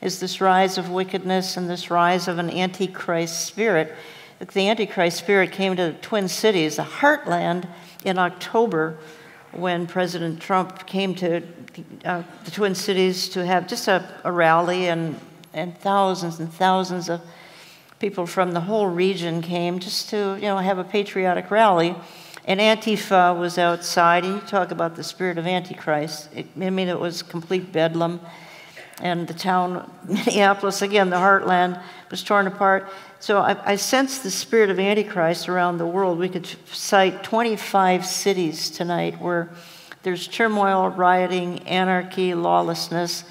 is this rise of wickedness and this rise of an antichrist spirit. The antichrist spirit came to the Twin Cities, the heartland, in October when President Trump came to uh, the Twin Cities to have just a, a rally, and, and thousands and thousands of people from the whole region came just to you know have a patriotic rally. And Antifa was outside. You talk about the spirit of Antichrist. It, I mean, it was complete bedlam. And the town, *laughs* Minneapolis, again, the heartland, was torn apart. So I, I sense the spirit of Antichrist around the world. We could cite 25 cities tonight where there's turmoil, rioting, anarchy, lawlessness.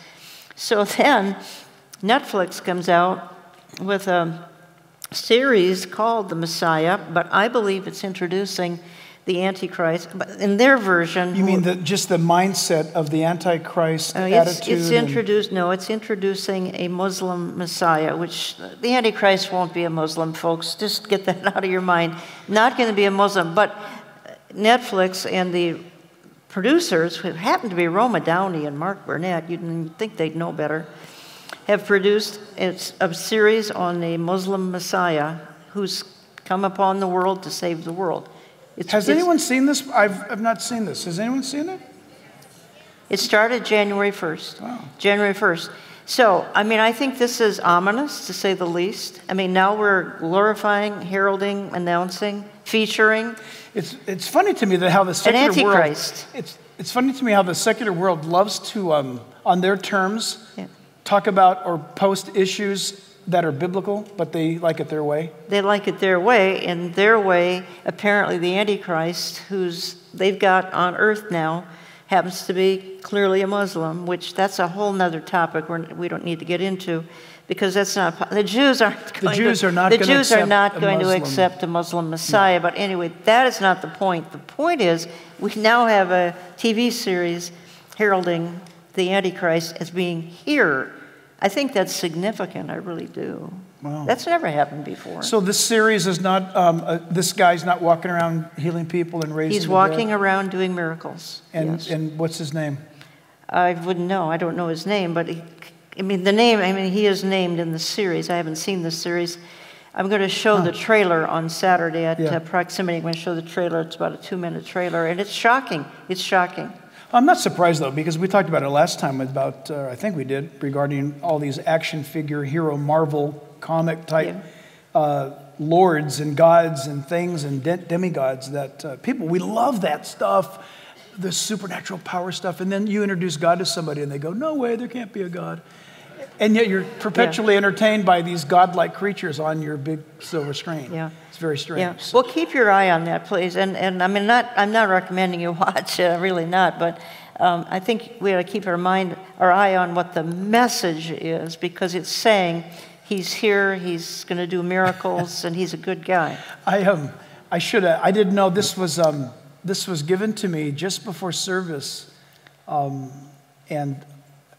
So *laughs* then Netflix comes out with a series called The Messiah, but I believe it's introducing the Antichrist. But in their version,
you mean the, just the mindset of the Antichrist uh,
it's,
attitude?
It's introduced. No, it's introducing a Muslim Messiah, which the Antichrist won't be a Muslim, folks. Just get that *laughs* out of your mind. Not going to be a Muslim, but Netflix and the producers, who happen to be Roma Downey and Mark Burnett, you'd think they'd know better, have produced a series on the Muslim Messiah who's come upon the world to save the world.
It's, Has it's, anyone seen this? I've, I've not seen this. Has anyone seen it?
It started January 1st.
Wow.
January 1st. So, I mean, I think this is ominous, to say the least. I mean, now we're glorifying, heralding, announcing, featuring.
It's, it's funny to me that how the secular
An antichrist.
world. It's, it's funny to me how the secular world loves to, um, on their terms, yeah. Talk about or post issues that are biblical, but they like it their way?
They like it their way, and their way, apparently, the Antichrist, who's they've got on earth now, happens to be clearly a Muslim, which that's a whole nother topic we're, we do not need to get into because that's not the Jews aren't
going the Jews
to,
are not
the Jews
are
not going to accept a Muslim Messiah. No. But anyway, that is not the point. The point is we now have a TV series heralding the Antichrist as being here I think that's significant. I really do. Wow. That's never happened before.
So this series is not. Um, uh, this guy's not walking around healing people and raising.
He's walking around doing miracles.
And
yes.
and what's his name?
I wouldn't know. I don't know his name, but he, I mean the name. I mean he is named in the series. I haven't seen the series. I'm going to show huh. the trailer on Saturday at yeah. uh, Proximity. I'm going to show the trailer. It's about a two-minute trailer, and it's shocking. It's shocking.
I'm not surprised though, because we talked about it last time about, uh, I think we did, regarding all these action figure, hero, Marvel comic type yeah. uh, lords and gods and things and de- demigods that uh, people, we love that stuff, the supernatural power stuff. And then you introduce God to somebody and they go, no way, there can't be a God. And yet you're perpetually entertained by these godlike creatures on your big silver screen.
Yeah.
Very strange.
Yeah. Well, keep your eye on that, please. And, and I mean, not, I'm not recommending you *laughs* watch, uh, really not, but um, I think we ought to keep our mind, our eye on what the message is because it's saying he's here, he's going to do miracles, *laughs* and he's a good guy.
I um, I should have. I didn't know this was um, this was given to me just before service, um, and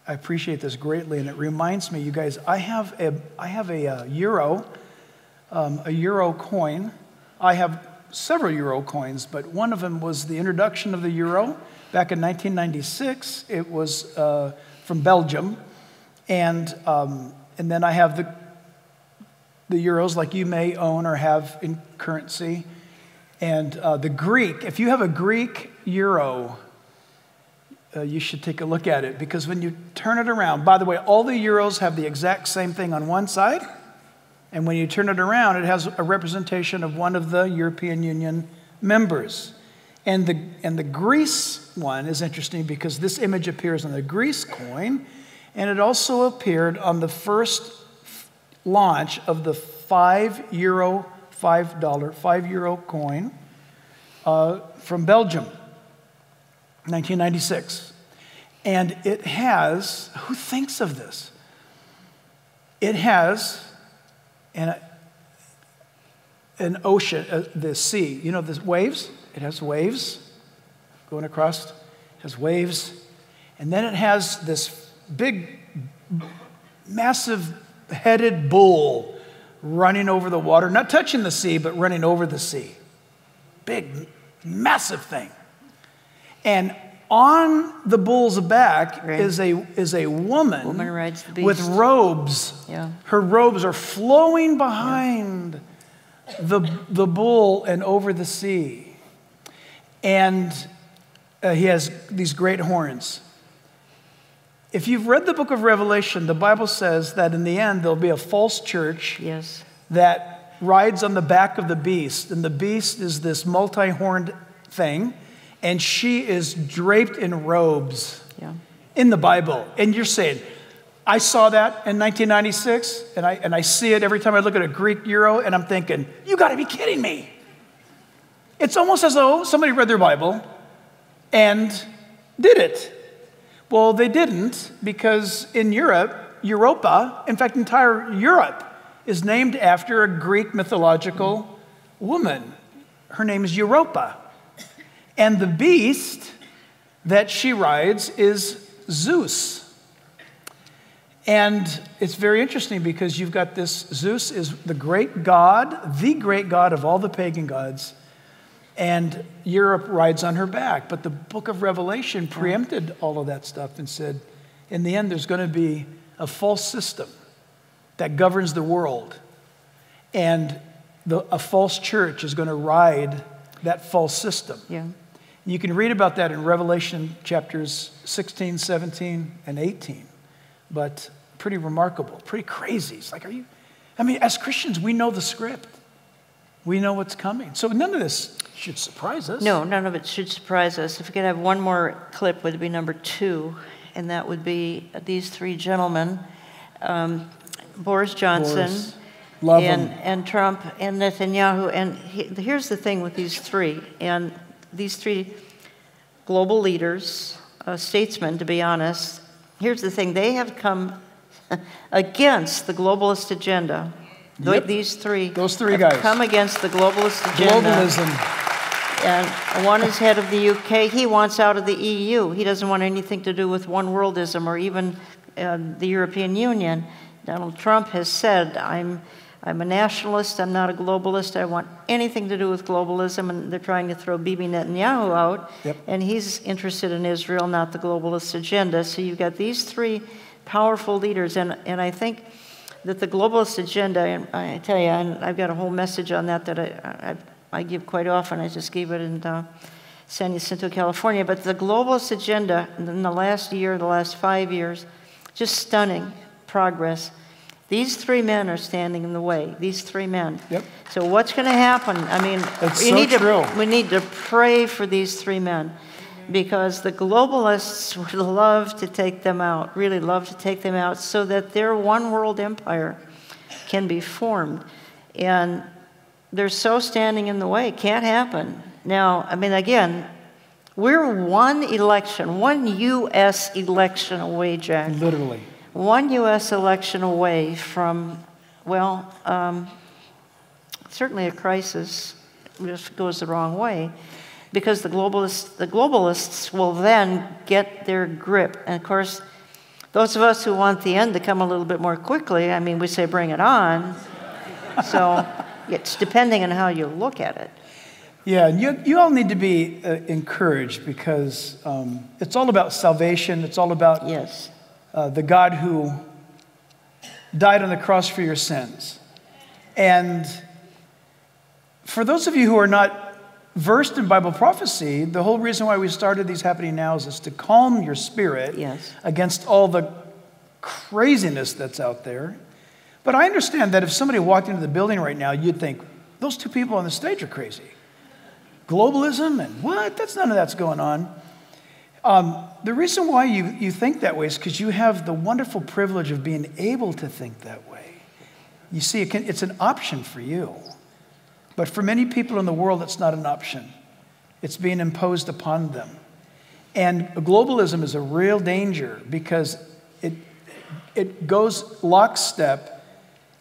I appreciate this greatly. And it reminds me, you guys, I have a I have a, uh euro, um, a euro coin. I have several euro coins, but one of them was the introduction of the euro back in 1996. It was uh, from Belgium, and um, and then I have the the euros like you may own or have in currency. And uh, the Greek, if you have a Greek euro, uh, you should take a look at it because when you turn it around, by the way, all the euros have the exact same thing on one side. And when you turn it around, it has a representation of one of the European Union members. And the, and the Greece one is interesting because this image appears on the Greece coin, and it also appeared on the first launch of the five euro, five dollar, five euro coin uh, from Belgium, 1996. And it has, who thinks of this? It has an, an ocean, uh, the sea, you know, the waves? It has waves going across, has waves. And then it has this big, massive headed bull running over the water, not touching the sea, but running over the sea. Big, massive thing. And on the bull's back
Right.
is, a, is a woman,
Woman
with robes.
Yeah.
Her robes are flowing behind the, the bull and over the sea. And uh, he has these great horns. If you've read the book of Revelation, the Bible says that in the end there'll be a false church
Yes.
that rides on the back of the beast. And the beast is this multi horned thing, and she is draped in robes
Yeah.
in the Bible. And you're saying, I saw that in 1996, and I, and I see it every time I look at a Greek euro, and I'm thinking, you gotta be kidding me. It's almost as though somebody read their Bible and did it. Well, they didn't because in Europe, Europa, in fact, entire Europe, is named after a Greek mythological woman. Her name is Europa. And the beast that she rides is Zeus. And it's very interesting because you've got this Zeus is the great god, the great god of all the pagan gods, and Europe rides on her back. But the book of Revelation preempted all of that stuff and said, in the end, there's going to be a false system that governs the world. And the, a false church is going to ride that false system.
Yeah.
You can read about that in Revelation chapters 16, 17, and 18. But pretty remarkable, pretty crazy. It's like, are you? I mean, as Christians, we know the script, we know what's coming. So none of this should surprise us.
No, none of it should surprise us. If we could have one more clip, would be number two, and that would be these three gentlemen, um, Boris Johnson,
Boris, love
and,
him.
and Trump, and Netanyahu. And he, here's the thing with these three, and these three global leaders, uh, statesmen, to be honest. Here's the thing: they have come *laughs* against the globalist agenda.
Yep.
These three,
Those three guys.
come against the globalist agenda.
Globalism.
And one is head of the UK. He wants out of the EU. He doesn't want anything to do with one worldism or even uh, the European Union. Donald Trump has said, I'm, I'm a nationalist, I'm not a globalist, I want anything to do with globalism. And they're trying to throw Bibi Netanyahu out.
Yep.
And he's interested in Israel, not the globalist agenda. So you've got these three powerful leaders. And, and I think that the globalist agenda, and I tell you, and I've got a whole message on that that I, I, I give quite often. I just gave it in uh, San Jacinto, California. But the globalist agenda in the last year, the last five years, just stunning progress. These three men are standing in the way. These three men.
Yep.
So what's going to happen? I mean,
That's
we
so
need
true.
to we need to pray for these three men. because the globalists *laughs* would love to take them out, really love to take them out, so that their one world empire can be formed. And they're so standing in the way, can't happen. Now, I mean, again, we're one election, one U.S. election away, Jack.
Literally.
One U.S. election away from, well, um, certainly a crisis if goes the wrong way because the globalists, the globalists will then get their grip. And of course, those of us who want the end to come a little bit more quickly, I mean, we say bring it on. so *laughs* it's depending on how you look at it.
Yeah, and you, you all need to be uh, encouraged because um, it's all about salvation. It's all about
yes.
Uh, the God who died on the cross for your sins. And for those of you who are not versed in Bible prophecy, the whole reason why we started these happening now is to calm your spirit
yes.
against all the craziness that's out there. But I understand that if somebody walked into the building right now, you'd think, those two people on the stage are crazy. Globalism and what? That's none of that's going on. Um, the reason why you, you think that way is because you have the wonderful privilege of being able to think that way. You see, it can, it's an option for you. But for many people in the world, it's not an option, it's being imposed upon them. And globalism is a real danger because it, it goes lockstep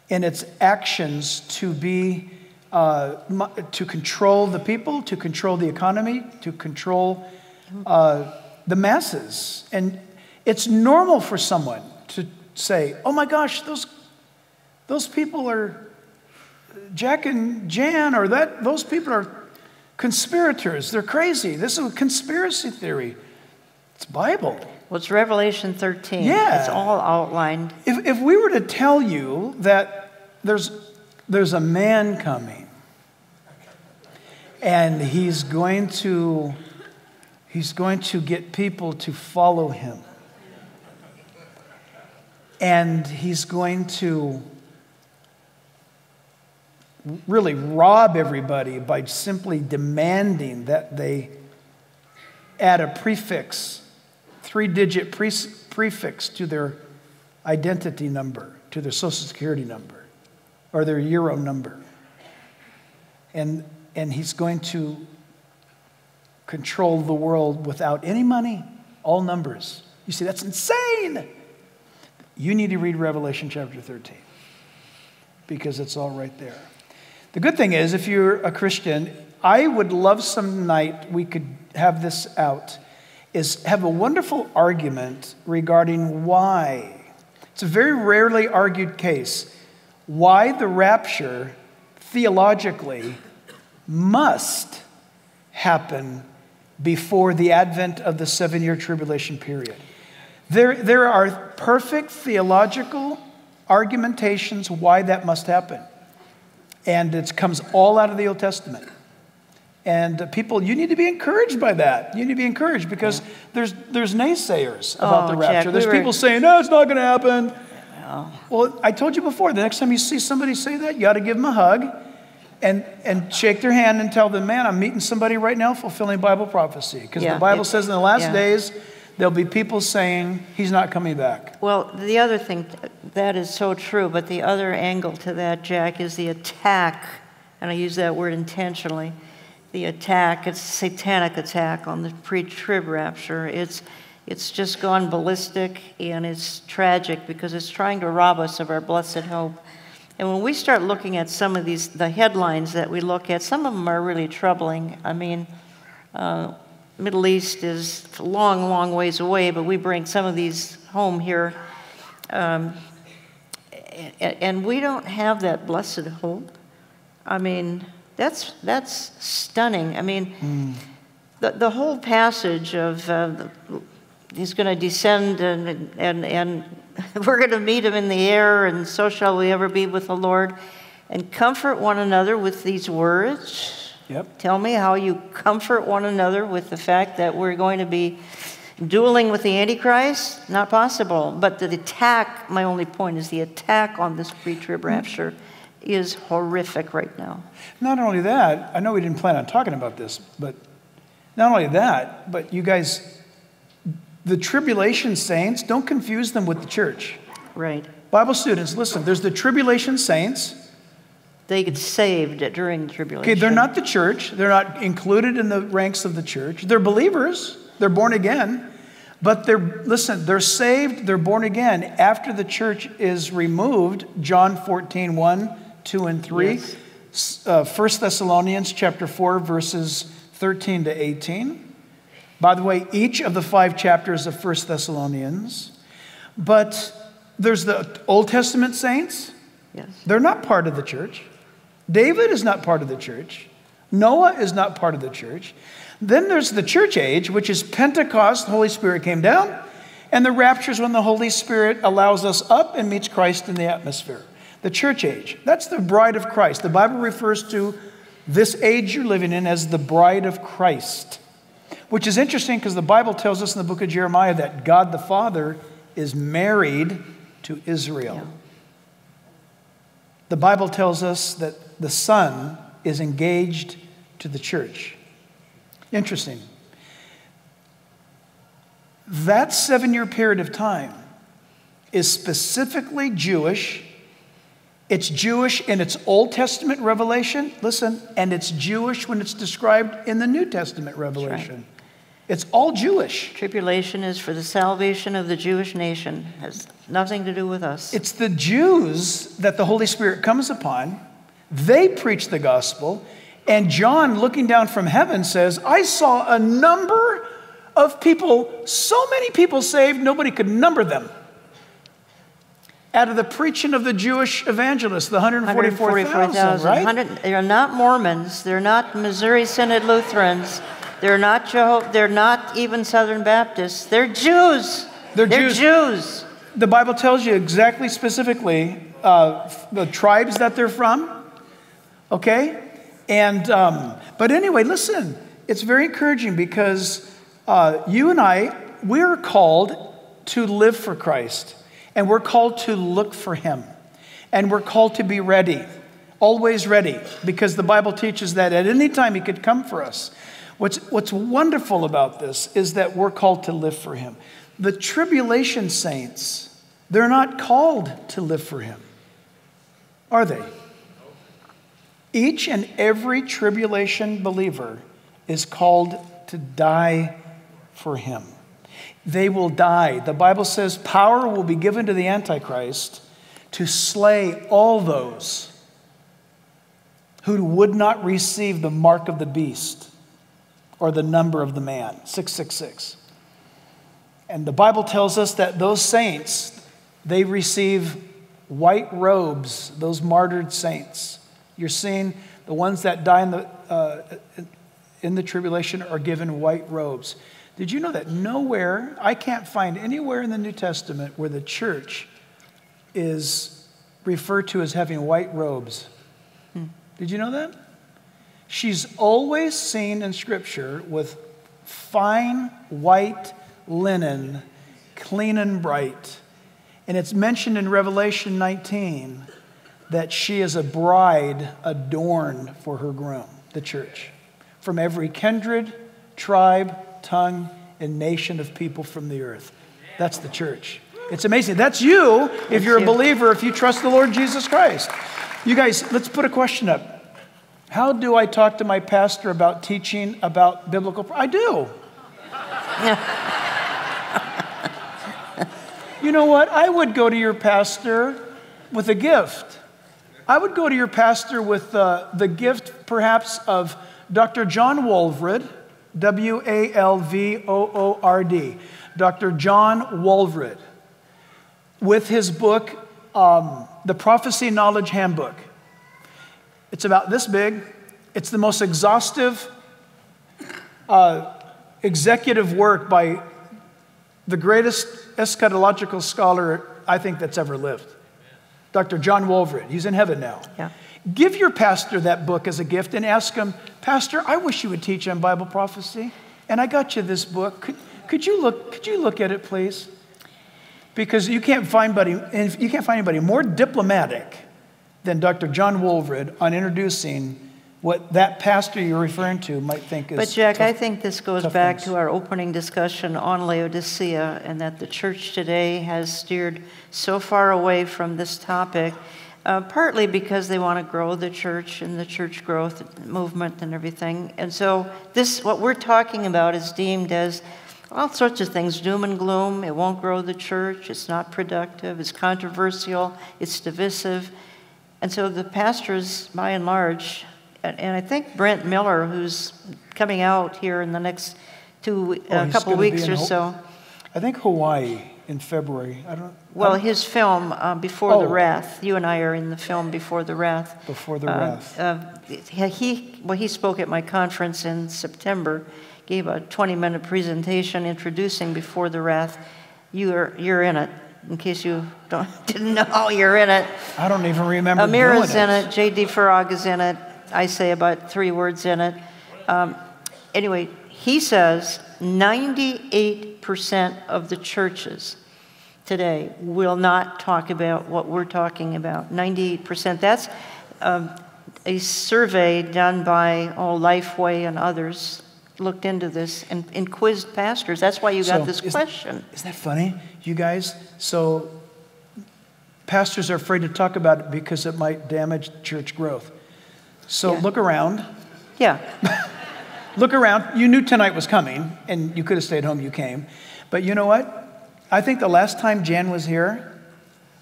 in its actions to be uh, to control the people, to control the economy, to control uh, the masses. And it's normal for someone to say, oh my gosh, those, those people are Jack and Jan or that, those people are conspirators. They're crazy. This is a conspiracy theory. It's Bible.
Well, it's Revelation 13.
Yeah.
It's all outlined.
If, if we were to tell you that there's, there's a man coming and he's going to he's going to get people to follow him and he's going to really rob everybody by simply demanding that they add a prefix, three digit pre- prefix to their identity number, to their social security number, or their euro number. And, and he's going to control the world without any money, all numbers. You see, that's insane. You need to read Revelation chapter 13 because it's all right there. The good thing is, if you're a Christian, I would love some night we could have this out, is have a wonderful argument regarding why. It's a very rarely argued case. Why the rapture, theologically, must happen before the advent of the seven year tribulation period. There, there are perfect theological argumentations why that must happen. And it comes all out of the Old Testament. And uh, people, you need to be encouraged by that. You need to be encouraged because yeah. there's, there's naysayers about
oh,
the rapture.
Jack,
there's
we
people
were...
saying, no, it's not going to happen. Well, I told you before, the next time you see somebody say that, you ought to give them a hug and, and shake their hand and tell them, man, I'm meeting somebody right now fulfilling Bible prophecy. Because
yeah,
the Bible says in the last
yeah.
days, there'll be people saying he's not coming back.
Well, the other thing, that is so true, but the other angle to that, Jack, is the attack and I use that word intentionally, the attack, it's a satanic attack on the pre trib rapture. It's, it's just gone ballistic and it's tragic because it's trying to rob us of our blessed hope. And when we start looking at some of these, the headlines that we look at, some of them are really troubling. I mean, uh, Middle East is a long, long ways away, but we bring some of these home here. Um, and we don't have that blessed hope. I mean, that's, that's stunning. I mean, mm. the, the whole passage of uh, he's going to descend and, and, and *laughs* we're going to meet him in the air, and so shall we ever be with the Lord, and comfort one another with these words.
Yep.
Tell me how you comfort one another with the fact that we're going to be dueling with the Antichrist? Not possible. But the attack, my only point is the attack on this pre trib rapture is horrific right now.
Not only that, I know we didn't plan on talking about this, but Not only that, but you guys, the tribulation saints, don't confuse them with the church.
Right.
Bible students, listen, there's the tribulation saints.
They get saved during the tribulation.
Okay, they're not the church. They're not included in the ranks of the church. They're believers. They're born again. But they're, listen, they're saved, they're born again after the church is removed. John 14, 1, 2, and 3.
Yes.
Uh, 1 Thessalonians chapter 4, verses 13 to 18. By the way, each of the five chapters of 1 Thessalonians. But there's the Old Testament saints.
Yes.
They're not part of the church. David is not part of the church. Noah is not part of the church. Then there's the church age, which is Pentecost, the Holy Spirit came down, and the rapture is when the Holy Spirit allows us up and meets Christ in the atmosphere. The church age, that's the bride of Christ. The Bible refers to this age you're living in as the bride of Christ, which is interesting because the Bible tells us in the book of Jeremiah that God the Father is married to Israel.
Yeah.
The Bible tells us that the Son is engaged to the church. Interesting. That seven year period of time is specifically Jewish. It's Jewish in its Old Testament revelation, listen, and it's Jewish when it's described in the New Testament revelation. It's all Jewish.
Tribulation is for the salvation of the Jewish nation. Has nothing to do with us.
It's the Jews that the Holy Spirit comes upon. They preach the gospel. And John, looking down from heaven, says, I saw a number of people, so many people saved, nobody could number them. Out of the preaching of the Jewish evangelists, the 144,000, right?
100 They're not Mormons. They're not Missouri Synod Lutherans. They're not Jeho- They're not even Southern Baptists. They're Jews.
They're Jews.
Jews.
The Bible tells you exactly specifically uh, the tribes that they're from, okay? And, um, but anyway, listen, it's very encouraging because uh, you and I, we're called to live for Christ, and we're called to look for Him, and we're called to be ready, always ready, because the Bible teaches that at any time He could come for us. What's, what's wonderful about this is that we're called to live for Him. The tribulation saints, they're not called to live for Him, are they? Each and every tribulation believer is called to die for him. They will die. The Bible says power will be given to the Antichrist to slay all those who would not receive the mark of the beast or the number of the man 666. And the Bible tells us that those saints, they receive white robes, those martyred saints. You're seeing the ones that die in the, uh, in the tribulation are given white robes. Did you know that nowhere, I can't find anywhere in the New Testament where the church is referred to as having white robes? Hmm. Did you know that? She's always seen in Scripture with fine white linen, clean and bright. And it's mentioned in Revelation 19 that she is a bride adorned for her groom, the church, from every kindred, tribe, tongue, and nation of people from the earth. That's the church. It's amazing. That's you if you're a believer, if you trust the Lord Jesus Christ. You guys, let's put a question up. How do I talk to my pastor about teaching about biblical? I do. *laughs* you know what? I would go to your pastor with a gift. I would go to your pastor with uh, the gift, perhaps, of Dr. John Walvoord, W A L V O O R D, Dr. John Walvoord, with his book, um, The Prophecy Knowledge Handbook. It's about this big. It's the most exhaustive uh, executive work by the greatest eschatological scholar I think that's ever lived. Dr. John Walvoord. He's in heaven now.
Yeah.
Give your pastor that book as a gift and ask him, Pastor, I wish you would teach on Bible prophecy. And I got you this book. Could, could, you, look, could you look at it, please? Because you can't find anybody, you can't find anybody more diplomatic than Dr. John Walvoord on introducing what that pastor you're referring to might think is.
But Jack,
tough-
I think this goes back
things.
to our opening discussion on Laodicea and that the church today has steered so far away from this topic, uh, partly because they want to grow the church and the church growth movement and everything. And so this, what we're talking about is deemed as all sorts of things, doom and gloom. It won't grow the church. It's not productive. It's controversial. It's divisive. And so the pastors, by and large, and and I think Brent Miller, who's coming out here in the next two,
Oh,
a couple weeks or so.
I think Hawaii in February. I don't.
Well,
I don't-
his film, uh, Before the
Oh.
Wrath, you and I are in the film Before the Wrath.
Before the
Uh,
Wrath.
uh, he- He, well, he spoke at my conference in September, gave a 20-minute presentation introducing Before the Wrath. You're, you're in it, in case you don't, *laughs* didn't know, you're in it.
I don't even remember.
Amir is in it. J.D. Farag is in it. I say about three words in it. Um, anyway, he says 98% of the churches today will not talk about what we're talking about. 98%. That's um, a survey done by oh, Lifeway and others looked into this and, and quizzed pastors. That's why you got
So,
this
isn't-
question.
Isn't that funny, you guys? So, pastors are afraid to talk about it because it might damage church growth. So,
Yeah.
look around.
Yeah. *laughs*
Look around. You knew tonight was coming, and you could have stayed home, you came. But you know what? I think the last time Jan was here,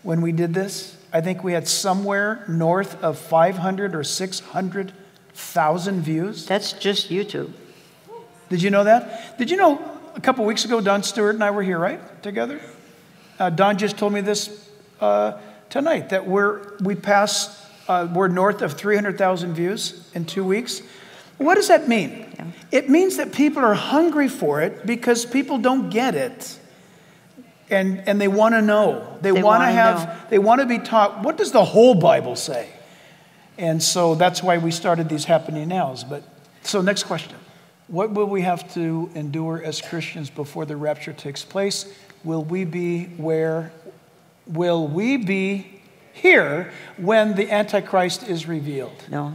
when we did this, I think we had somewhere north of 500 or 600,000 views.
That's just YouTube.
Did you know that? Did you know a couple weeks ago, Don Stewart and I were here, right? Together? Uh, Don just told me this uh, tonight that we're, we passed, uh, we're north of 300,000 views in two weeks. What does that mean? It means that people are hungry for it because people don't get it. And, and they want to know. They,
They
want to have,
know.
they want to be taught, what does the whole Bible say? And so that's why we started these happening nows. But so next question. What will we have to endure as Christians before the rapture takes place? Will we be where will we be here when the antichrist is revealed?
No.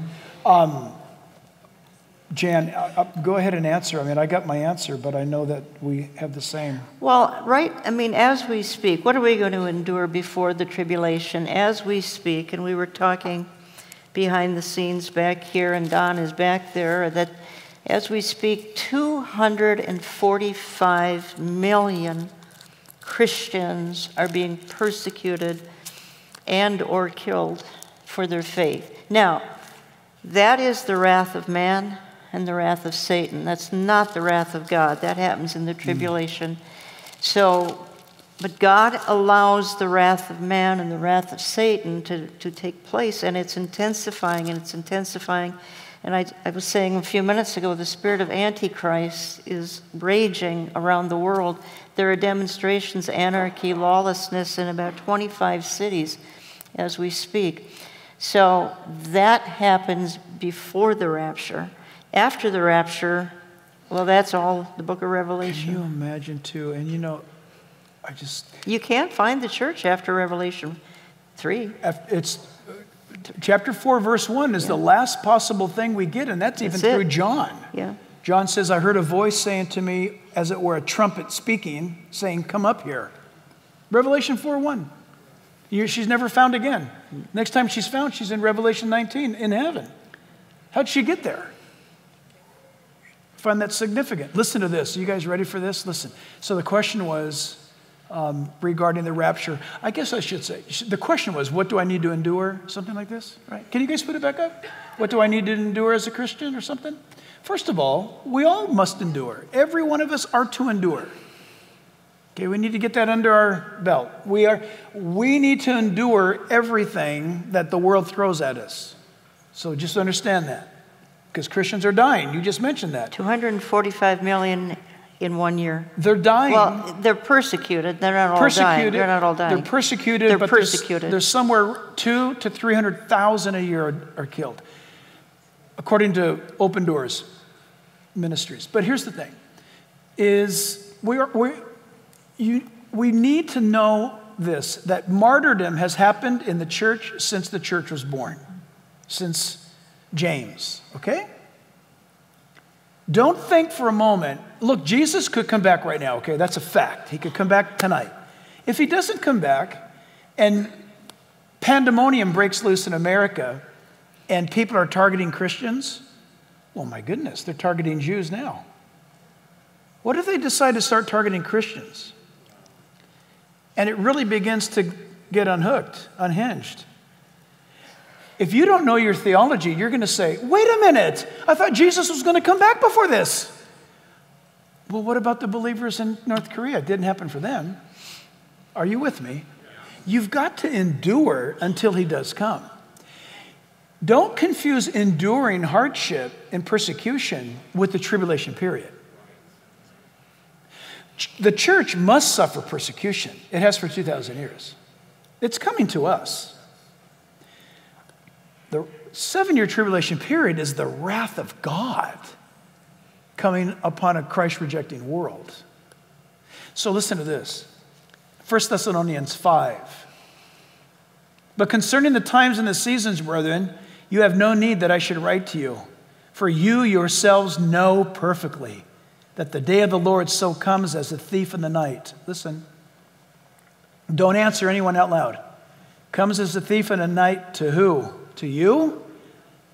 Jan, uh, uh, go ahead and answer. I mean, I got my answer, but I know that we have the same.
Well, right, I mean, as we speak, what are we going to endure before the tribulation? As we speak, and we were talking behind the scenes back here, and Don is back there, that as we speak, 245 million Christians are being persecuted and or killed for their faith. Now, that is the wrath of man and the wrath of Satan. That's not the wrath of God. That happens in the hmm. tribulation. So, but God allows the wrath of man and the wrath of Satan to, to take place, and it's intensifying and it's intensifying. And I, I was saying a few minutes ago, the spirit of Antichrist is raging around the world. There are demonstrations, anarchy, lawlessness in about 25 cities as we speak. So that happens before the rapture. After the rapture, well, that's all the book of Revelation.
Can you imagine too? And you know, I just
You can't find the church after Revelation 3.
It's chapter 4, verse 1 is the last possible thing we get, and that's even
it.
through John.
Yeah.
John says, I heard a voice saying to me, as it were a trumpet speaking, saying, Come up here. Revelation 4 1. You- She's never found again. Next time she's found, she's in Revelation 19 in heaven. How'd she get there? find that significant. Listen to this. You guys ready for this? Listen. So the question was um, regarding the rapture. I guess I should say the question was, what do I need to endure? Something like this, right? Can you guys put it back up? What do I need to endure as a Christian or something? First of all, we all must endure. Every one of us are to endure. Okay, we need to get that under our belt. We are we need to endure everything that the world throws at us. So just understand that. Because Christians are dying. You just mentioned that.
245 million in one year.
They're dying.
Well, they're persecuted. They're not all dying.
persecuted.
They're not all dying.
They're persecuted.
They're
but there's-
persecuted.
There's, somewhere two to three hundred thousand a year are, are killed, according to Open Doors Ministries. But here's the thing: is we are we you we need to know this that martyrdom has happened in the church since the church was born, since James, okay? Don't think for a moment, look, Jesus could come back right now, okay? That's a fact. He could come back tonight. If he doesn't come back and pandemonium breaks loose in America and people are targeting Christians, well, my goodness, they're targeting Jews now. What if they decide to start targeting Christians? And it really begins to get unhooked, unhinged. If you don't know your theology, you're going to say, wait a minute, I thought Jesus was going to come back before this. Well, what about the believers in North Korea? It didn't happen for them. Are you with me? You've got to endure until he does come. Don't confuse enduring hardship and persecution with the tribulation period. The church must suffer persecution. It has for 2,000 years. It's coming to us. The seven year tribulation period is the wrath of God coming upon a Christ rejecting world. So listen to this 1 Thessalonians 5. But concerning the times and the seasons, brethren, you have no need that I should write to you, for you yourselves know perfectly that the day of the Lord so comes as a thief in the night. Listen. Don't answer anyone out loud. Comes as a thief in the night to who? To you?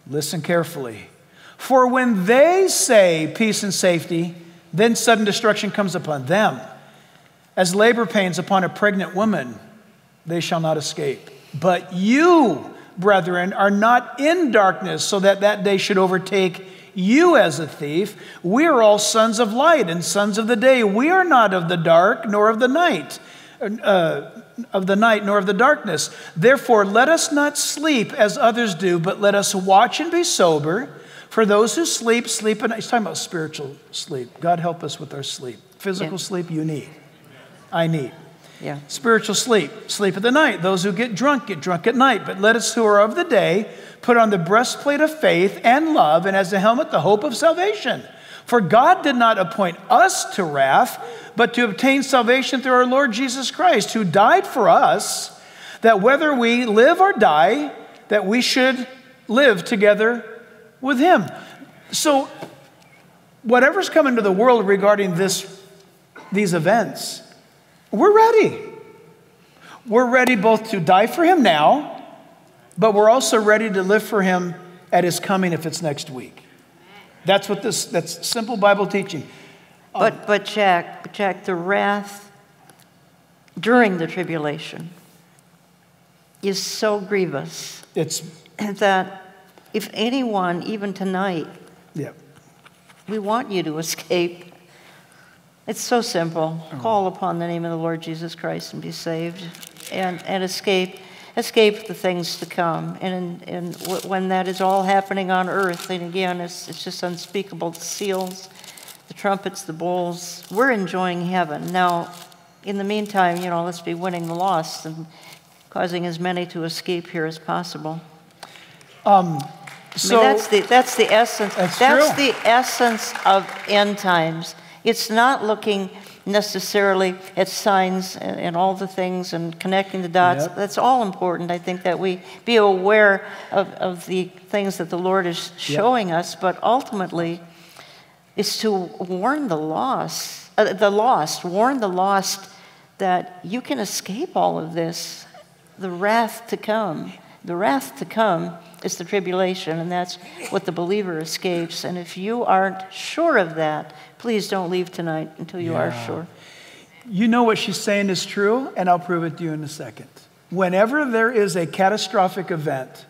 Listen carefully. For when they say peace and safety, then sudden destruction comes upon them. As labor pains upon a pregnant woman, they shall not escape. But you, brethren, are not in darkness, so that that day should overtake you as a thief. We are all sons of light and sons of the day. We are not of the dark nor of the night. Uh, of the night nor of the darkness. Therefore, let us not sleep as others do, but let us watch and be sober. For those who sleep, sleep at night. He's talking about spiritual sleep. God help us with our sleep. Physical yeah. sleep, you need. I need.
Yeah.
Spiritual sleep, sleep at the night. Those who get drunk, get drunk at night. But let us who are of the day put on the breastplate of faith and love, and as a helmet, the hope of salvation. For God did not appoint us to wrath, but to obtain salvation through our Lord Jesus Christ, who died for us, that whether we live or die, that we should live together with him. So, whatever's coming to the world regarding this, these events, we're ready. We're ready both to die for him now, but we're also ready to live for him at his coming if it's next week. That's what this, that's simple Bible teaching.
Um, but, but Jack, Jack, the wrath during the tribulation is so grievous.
It's
that if anyone, even tonight,
yeah.
we want you to escape. It's so simple. Oh. Call upon the name of the Lord Jesus Christ and be saved and, and escape escape the things to come. And, and when that is all happening on earth, and again, it's, it's just unspeakable the seals, the trumpets, the bowls, we're enjoying heaven. Now, in the meantime, you know, let's be winning the lost and causing as many to escape here as possible.
Um, so
I mean, that's the that's the essence.
That's,
that's
the
essence of end times. It's not looking necessarily at signs and, and, all the things and connecting the dots. Yep. That's all important. I think that we be aware of, of the things that the Lord is showing yep. us, but ultimately, is to warn the lost, uh, the lost, warn the lost that you can escape all of this, the wrath to come. The wrath to come is the tribulation, and that's what the believer escapes. And if you aren't sure of that, please don't leave tonight until you yeah. are sure.
You know what she's saying is true, and I'll prove it to you in a second. Whenever there is a catastrophic event,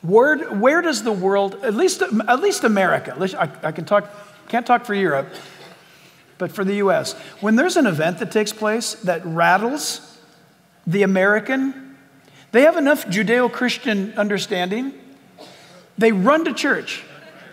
where, where does the world, at least, at least America, I, I can talk, can't talk for Europe, but for the US, when there's an event that takes place that rattles the American they have enough Judeo Christian understanding. They run to church.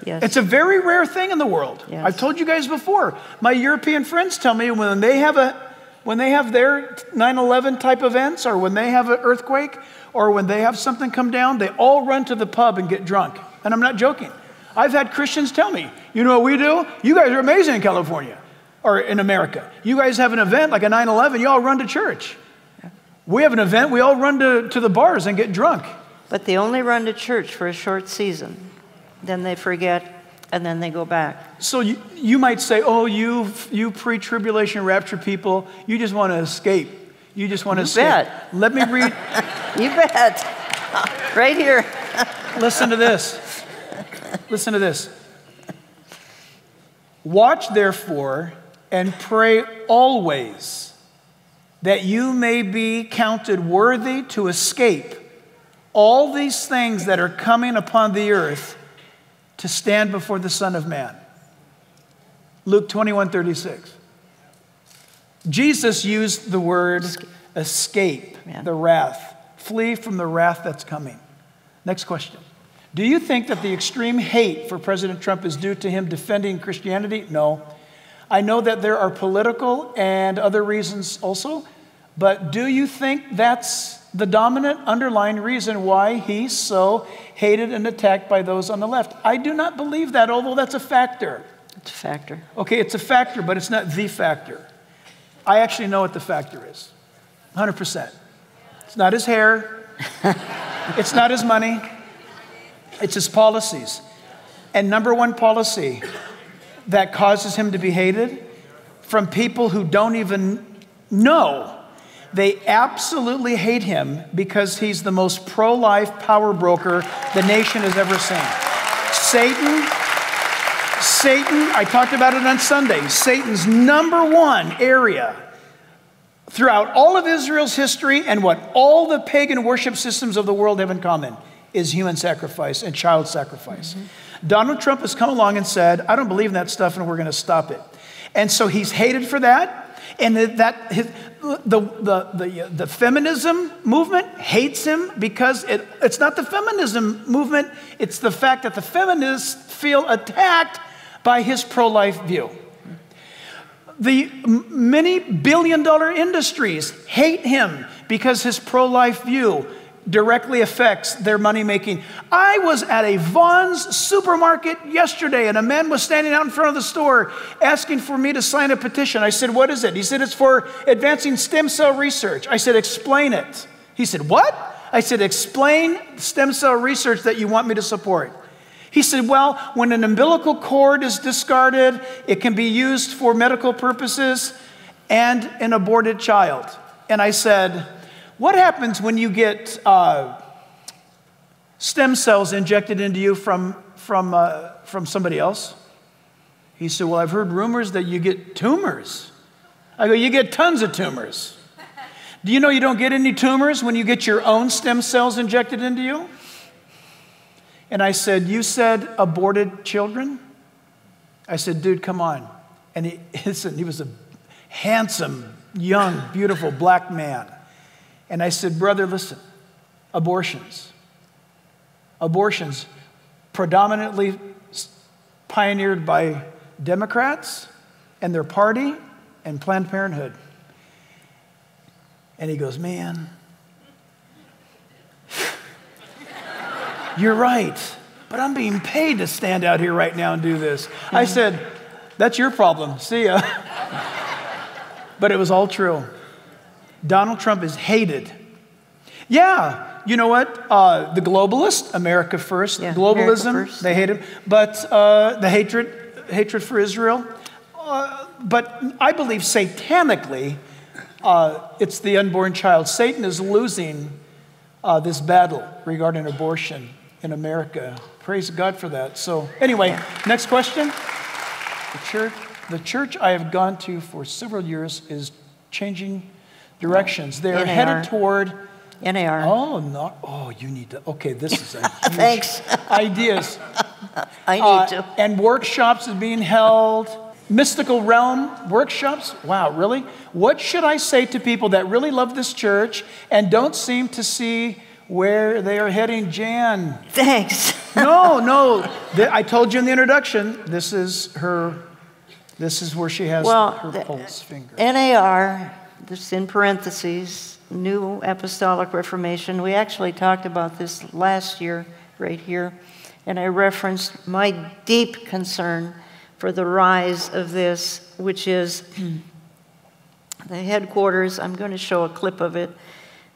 Yes.
It's a very rare thing in the world.
Yes.
I've told you guys before. My European friends tell me when they have a when they have their 9/11 type events or when they have an earthquake or when they have something come down, they all run to the pub and get drunk. And I'm not joking. I've had Christians tell me, "You know what we do? You guys are amazing in California or in America. You guys have an event like a 9/11, you all run to church." We have an event, we all run to, to the bars and get drunk.
But they only run to church for a short season. Then they forget, and then they go back.
So you, you might say, oh, you, you pre tribulation rapture people, you just want to escape. You just want to escape.
bet.
Let me read. *laughs*
You bet. *laughs* right here. *laughs*
Listen to this. Listen to this. Watch therefore and pray always that you may be counted worthy to escape all these things that are coming upon the earth to stand before the Son of Man. Luke 21 36. Jesus used the word escape
Yeah.
the wrath, flee from the wrath that's coming. Next question. Do you think that the extreme hate for President Trump is due to him defending Christianity? No. I know that there are political and other reasons also, but do you think that's the dominant underlying reason why he's so hated and attacked by those on the left? I do not believe that, although that's a factor.
It's a factor.
Okay, it's a factor, but it's not the factor. I actually know what the factor is 100%. It's not his hair, *laughs* it's not his money, it's his policies. And number one policy that causes him to be hated from people who don't even know. They absolutely hate him because he's the most pro life power broker the nation has ever seen. Satan Satan, I talked about it on Sunday, Satan's number one area throughout all of Israel's history and what all the pagan worship systems of the world have in common is human sacrifice and child sacrifice. Mm-hmm. Donald Trump has come along and said, I don't believe in that stuff and we're going to stop it. And so he's hated for that. And that his, the, the, the, the feminism movement hates him because it, it's not the feminism movement, it's the fact that the feminists feel attacked by his pro life view. The many billion dollar industries hate him because his pro life view directly affects their money making. I was at a Vons supermarket yesterday and a man was standing out in front of the store asking for me to sign a petition. I said, What is it? He said, It's for advancing stem cell research. I said, Explain it. He said, What? I said, Explain stem cell research that you want me to support. He said, Well, when an umbilical cord is discarded, it can be used for medical purposes and an aborted child. And I said, What happens when you get uh, stem cells injected into you from, from, uh, from somebody else? He said, Well, I've heard rumors that you get tumors. I go, You get tons of tumors. Do you know you don't get any tumors when you get your own stem cells injected into you? And I said, You said aborted children? I said, Dude, come on. And he, *laughs* listen, he was a handsome, young, beautiful black man. And I said, Brother, listen, abortions. Abortions, predominantly pioneered by Democrats and their party and Planned Parenthood. And he goes, Man, You're right, but I'm being paid to stand out here right now and do this. I said, That's your problem. See ya. *laughs* but it was all true. Donald Trump is hated. Yeah, you know what? Uh, the globalists, America first,
Yeah,
globalism,
America first.
they hate him. But uh, the hatred, hatred for Israel. Uh, but I believe satanically, uh, it's the unborn child. Satan is losing uh, this battle regarding abortion in America. Praise God for that. So, anyway, next question. The church, the church I have gone to for several years is changing directions. They're
NAR.
headed toward.
NAR.
Oh, no. Oh, you need to. Okay, this is a *laughs* huge
Thanks.
ideas. *laughs*
I need
Uh,
to.
And workshops is being held. Mystical realm workshops. Wow, really? What should I say to people that really love this church and don't seem to see where they are heading, Jan?
Thanks. *laughs*
No, no. I told you in the introduction. This is her. This is where she has
Well,
her pulse finger.
NAR, this in parentheses, New Apostolic Reformation. We actually talked about this last year, right here, and I referenced my deep concern for the rise of this, which is *clears throat* the headquarters. I'm going to show a clip of it.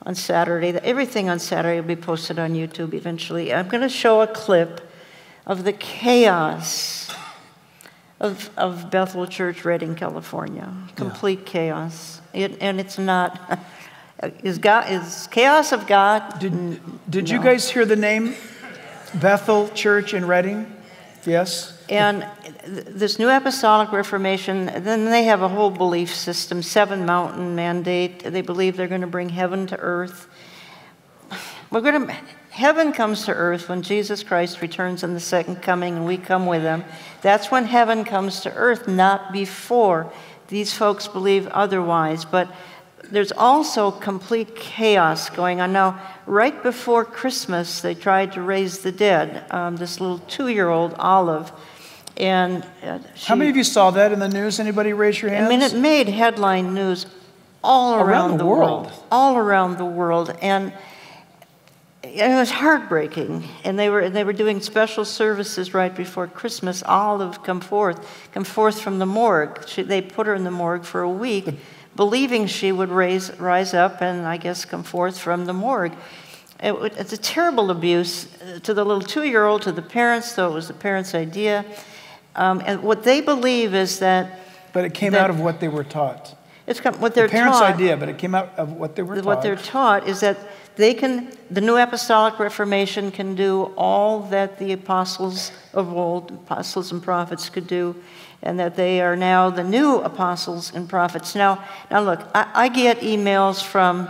on Saturday. Everything on Saturday will be posted on YouTube eventually. I'm going to show a clip of the chaos of, of Bethel Church, Redding, California. Complete yeah. chaos. It, and it's not. Is, God, is chaos of God?
Did, did no. you guys hear the name Bethel Church in Redding? Yes.
And this new apostolic reformation, then they have a whole belief system, seven mountain mandate. They believe they're going to bring heaven to earth. We're going to, heaven comes to earth when Jesus Christ returns in the second coming and we come with him. That's when heaven comes to earth, not before. These folks believe otherwise. But there's also complete chaos going on. Now, right before Christmas, they tried to raise the dead. Um, this little two year old, Olive, and
uh, she, how many of you saw that in the news? Anybody raise your hands?
I mean, it made headline news all around, around the, the world. world, all around the world, and it was heartbreaking. And they were they were doing special services right before Christmas. Olive come forth, come forth from the morgue. She, they put her in the morgue for a week, *laughs* believing she would raise rise up and I guess come forth from the morgue. It, it's a terrible abuse uh, to the little two-year-old, to the parents, though it was the parents' idea. Um, and what they believe is that.
But it came out of what they were taught.
It's come, what they're
the parents'
taught,
idea, but it came out of what they were taught.
What they're taught is that they can, the New Apostolic Reformation can do all that the apostles of old, apostles and prophets, could do, and that they are now the new apostles and prophets. Now, now look, I, I get emails from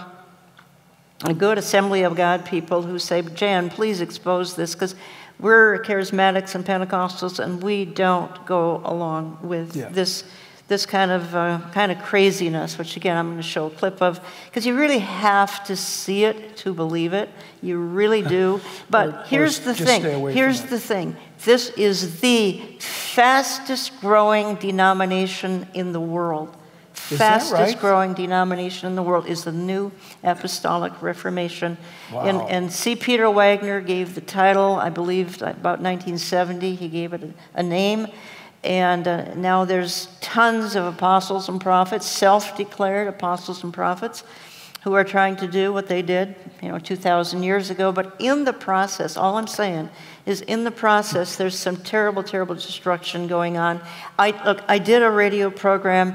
a good Assembly of God people who say, Jan, please expose this, because we're charismatics and Pentecostals, and we don't go along with yeah. this this kind of uh, kind of craziness, which again I'm going to show a clip of, because you really have to see it to believe it. You really do. *laughs* But or, here's or the thing. Here's the thing. This is the fastest growing denomination in the world.
Is
fastest
right?
growing denomination in the world is the New Apostolic Reformation.
Wow.
And, and C. Peter Wagner gave the title, I believe, about 1970. He gave it a, a name. And uh, now there's tons of apostles and prophets, self declared apostles and prophets, who are trying to do what they did, you know, 2,000 years ago. But in the process, all I'm saying is in the process, there's some terrible, terrible destruction going on. I, look, I did a radio program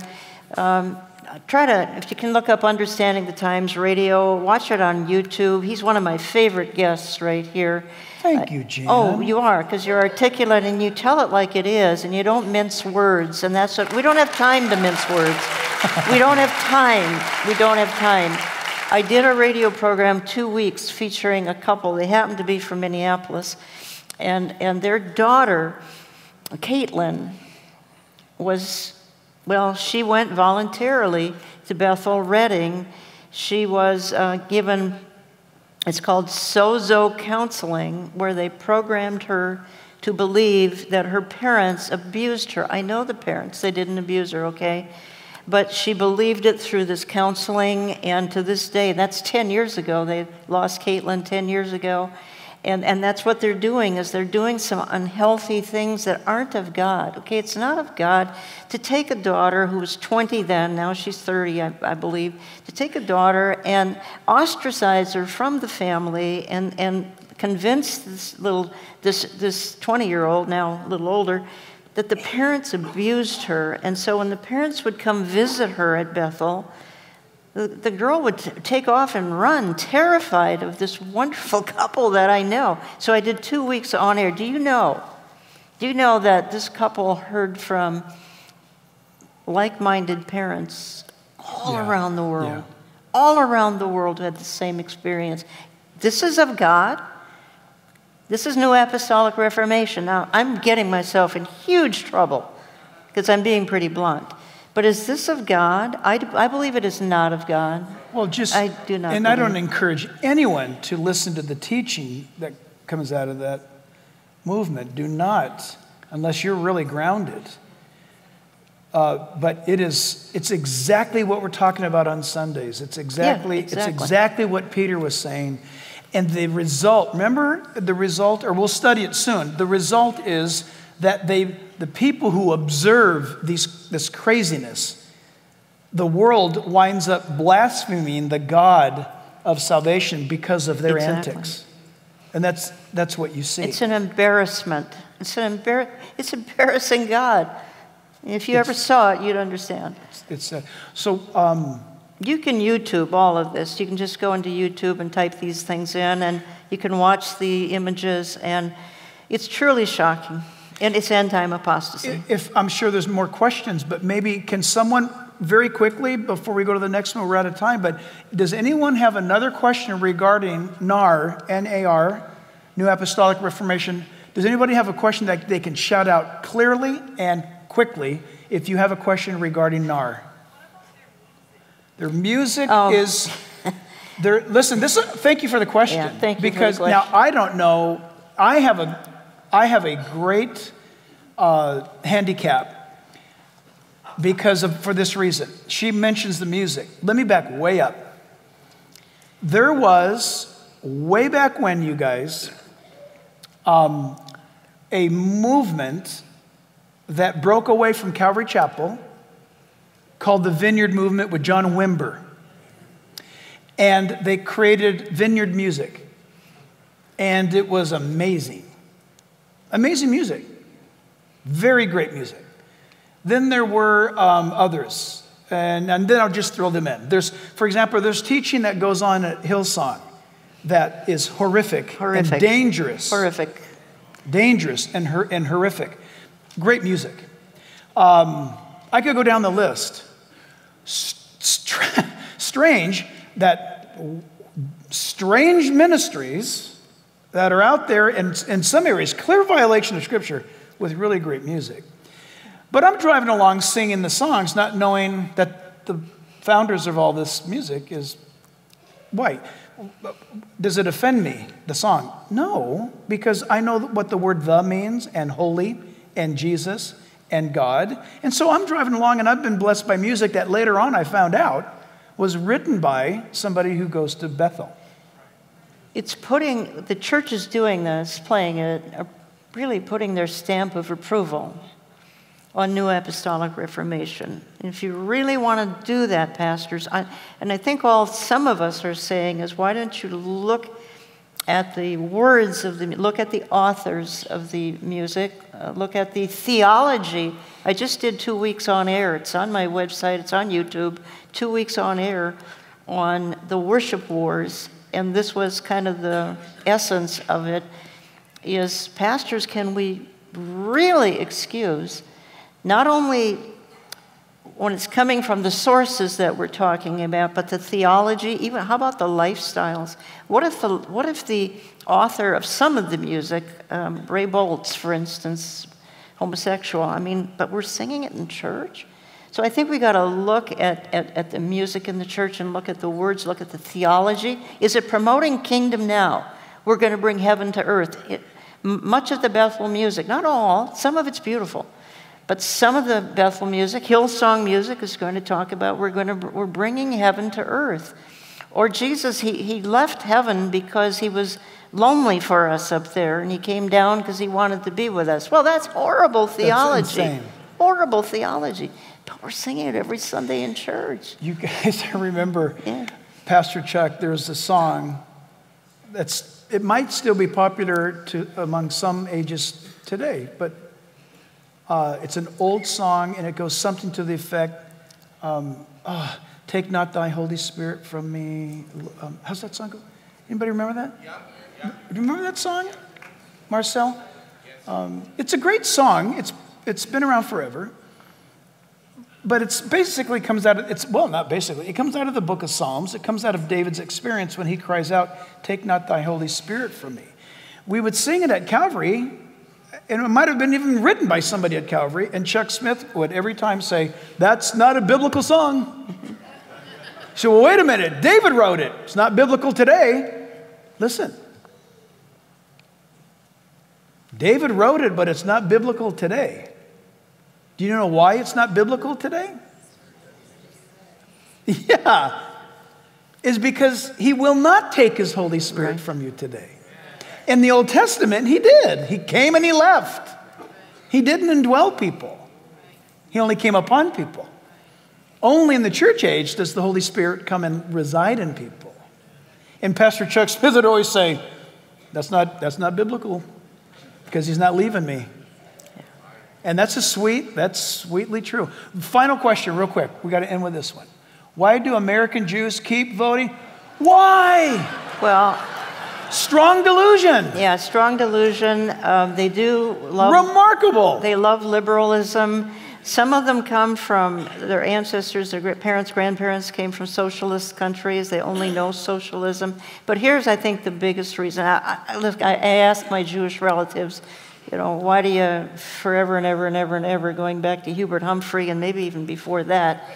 um, try to, if you can look up Understanding the Times Radio, watch it on YouTube. He's one of my favorite guests right here.
Thank you, Jan.
Oh, you are, because you're articulate and you tell it like it is, and you don't mince words. And that's what, we don't have time to mince words. *laughs* we don't have time. We don't have time. I did a radio program two weeks featuring a couple. They happened to be from Minneapolis, and, and their daughter, Caitlin, was well, she went voluntarily to Bethel Redding. She was uh, given, it's called Sozo counseling, where they programmed her to believe that her parents abused her. I know the parents, they didn't abuse her, okay? But she believed it through this counseling, and to this day, that's 10 years ago. They lost Caitlin 10 years ago. And, and that's what they're doing is they're doing some unhealthy things that aren't of God. Okay, it's not of God to take a daughter who was 20 then, now she's 30, I, I believe, to take a daughter and ostracize her from the family and, and convince this little this this 20 year old now a little older that the parents abused her and so when the parents would come visit her at bethel the, the girl would take off and run, terrified of this wonderful *laughs* couple that I know. So I did two weeks on air. Do you know? Do you know that this couple heard from like minded parents all yeah. around the world? Yeah. All around the world had the same experience. This is of God. This is New Apostolic Reformation. Now, I'm getting myself in huge trouble because I'm being pretty blunt. But is this of God? I, I believe it is not of God.
Well, just
I do not.
And
believe.
I don't encourage anyone to listen to the teaching that comes out of that movement. Do not, unless you're really grounded. Uh, but it is it's exactly what we're talking about on Sundays. It's exactly,
yeah, exactly
it's exactly what Peter was saying. And the result, remember the result, or we'll study it soon. The result is that they, the people who observe these, this craziness, the world winds up blaspheming the God of salvation because of their
Exactly.
antics. And that's, that's what you see.
It's an embarrassment. It's an embar- It's embarrassing God. If you ever saw it, you'd understand.
It's, uh, so, um,
You can YouTube all of this. You can just go into YouTube and type these things in, and you can watch the images, and it's truly shocking. And it's end time apostasy.
if I'm sure there's more questions, but maybe can someone very quickly before we go to the next one, we're out of time, but does anyone have another question regarding NAR, N-A-R, New Apostolic Reformation? Does anybody have a question that they can shout out clearly and quickly if you have a question regarding NAR? Their music
Oh.
is. Their, listen, this. Thank you for the question.
Yeah, thank you for the
Because now. I don't know. I have a, I have a great uh, handicap because of for this reason. She mentions the music. Let me back way up. There was way back when you guys um, a movement that broke away from Calvary Chapel called the Vineyard Movement with John Wimber. And they created vineyard music. And it was amazing. Amazing music. Very great music. Then there were um, others. And, and then I'll just throw them in. There's, for example, there's teaching that goes on at Hillsong that is horrific,
Horrific.
and dangerous
Horrific.
dangerous and, hor- and horrific. Great music. Um, I could go down the list. Str- *laughs* strange that strange ministries that are out there in, in some areas, clear violation of Scripture, with really great music. But I'm driving along singing the songs, not knowing that the founders of all this music is white. Does it offend me, the song? No, because I know what the word the means, and holy, and Jesus, and God. And so I'm driving along, and I've been blessed by music that later on I found out was written by somebody who goes to Bethel.
It's putting, the church is doing this, playing it, really putting their stamp of approval on New Apostolic Reformation. And if you really want to do that, pastors, I, and I think all some of us are saying is why don't you look at the words of the, look at the authors of the music, uh, look at the theology. I just did two weeks on air. It's on my website, it's on YouTube, two weeks on air on the worship wars. And this was kind of the essence of it is pastors, can we really excuse not only when it's coming from the sources that we're talking about, but the theology, even how about the lifestyles? What if the, what if the author of some of the music, um, Ray Boltz, for instance, homosexual, I mean, but we're singing it in church? So I think we got to look at, at, at the music in the church and look at the words, look at the theology. Is it promoting kingdom now? We're going to bring heaven to earth. It, much of the Bethel music, not all, some of it's beautiful. But some of the Bethel music, Hillsong music, is going to talk about we're, going to, we're bringing heaven to earth. Or Jesus, he, he left heaven because he was lonely for us up there, and he came down because he wanted to be with us. Well, that's horrible theology.
insane.
Horrible theology. But we're singing it every Sunday in church.
You guys, *laughs* I remember
Yeah.
Pastor Chuck, there's a song that's, it might still be popular to, among some ages today, but uh, it's an old song and it goes something to the effect, um, "Ah, Take not thy Holy Spirit from me. Um, how's that song go? Anybody remember that? Yeah. Do you remember that song, Marcel? Um, it's a great song. It's, it's been around forever. But it's basically comes out of, it's, well, not basically, it comes out of the book of Psalms. It comes out of David's experience when he cries out, Take not thy Holy Spirit from me. We would sing it at Calvary, and it might have been even written by somebody at Calvary, and Chuck Smith would every time say, That's not a biblical song. *laughs* so, well, wait a minute, David wrote it. It's not biblical today. Listen. David wrote it, but it's not biblical today. Do you know why it's not biblical today? *laughs* Yeah. Is because he will not take his Holy Spirit
Right.
from you today. In the Old Testament, he did. He came and he left. He didn't indwell people, he only came upon people. Only in the church age does the Holy Spirit come and reside in people. And Pastor Chuck Smith would always say, that's not, that's not biblical because he's not leaving me. And that's a sweet, that's sweetly true. Final question, real quick. We got to end with this one. Why do American Jews keep voting? Why?
Well,
strong delusion.
Yeah, strong delusion. Um, they do love.
Remarkable.
They love liberalism. Some of them come from their ancestors, their parents, grandparents came from socialist countries. They only know socialism. But here's, I think, the biggest reason. I, I, look, I, I ask my Jewish relatives, you know, why do you forever and ever and ever and ever, going back to Hubert Humphrey and maybe even before that,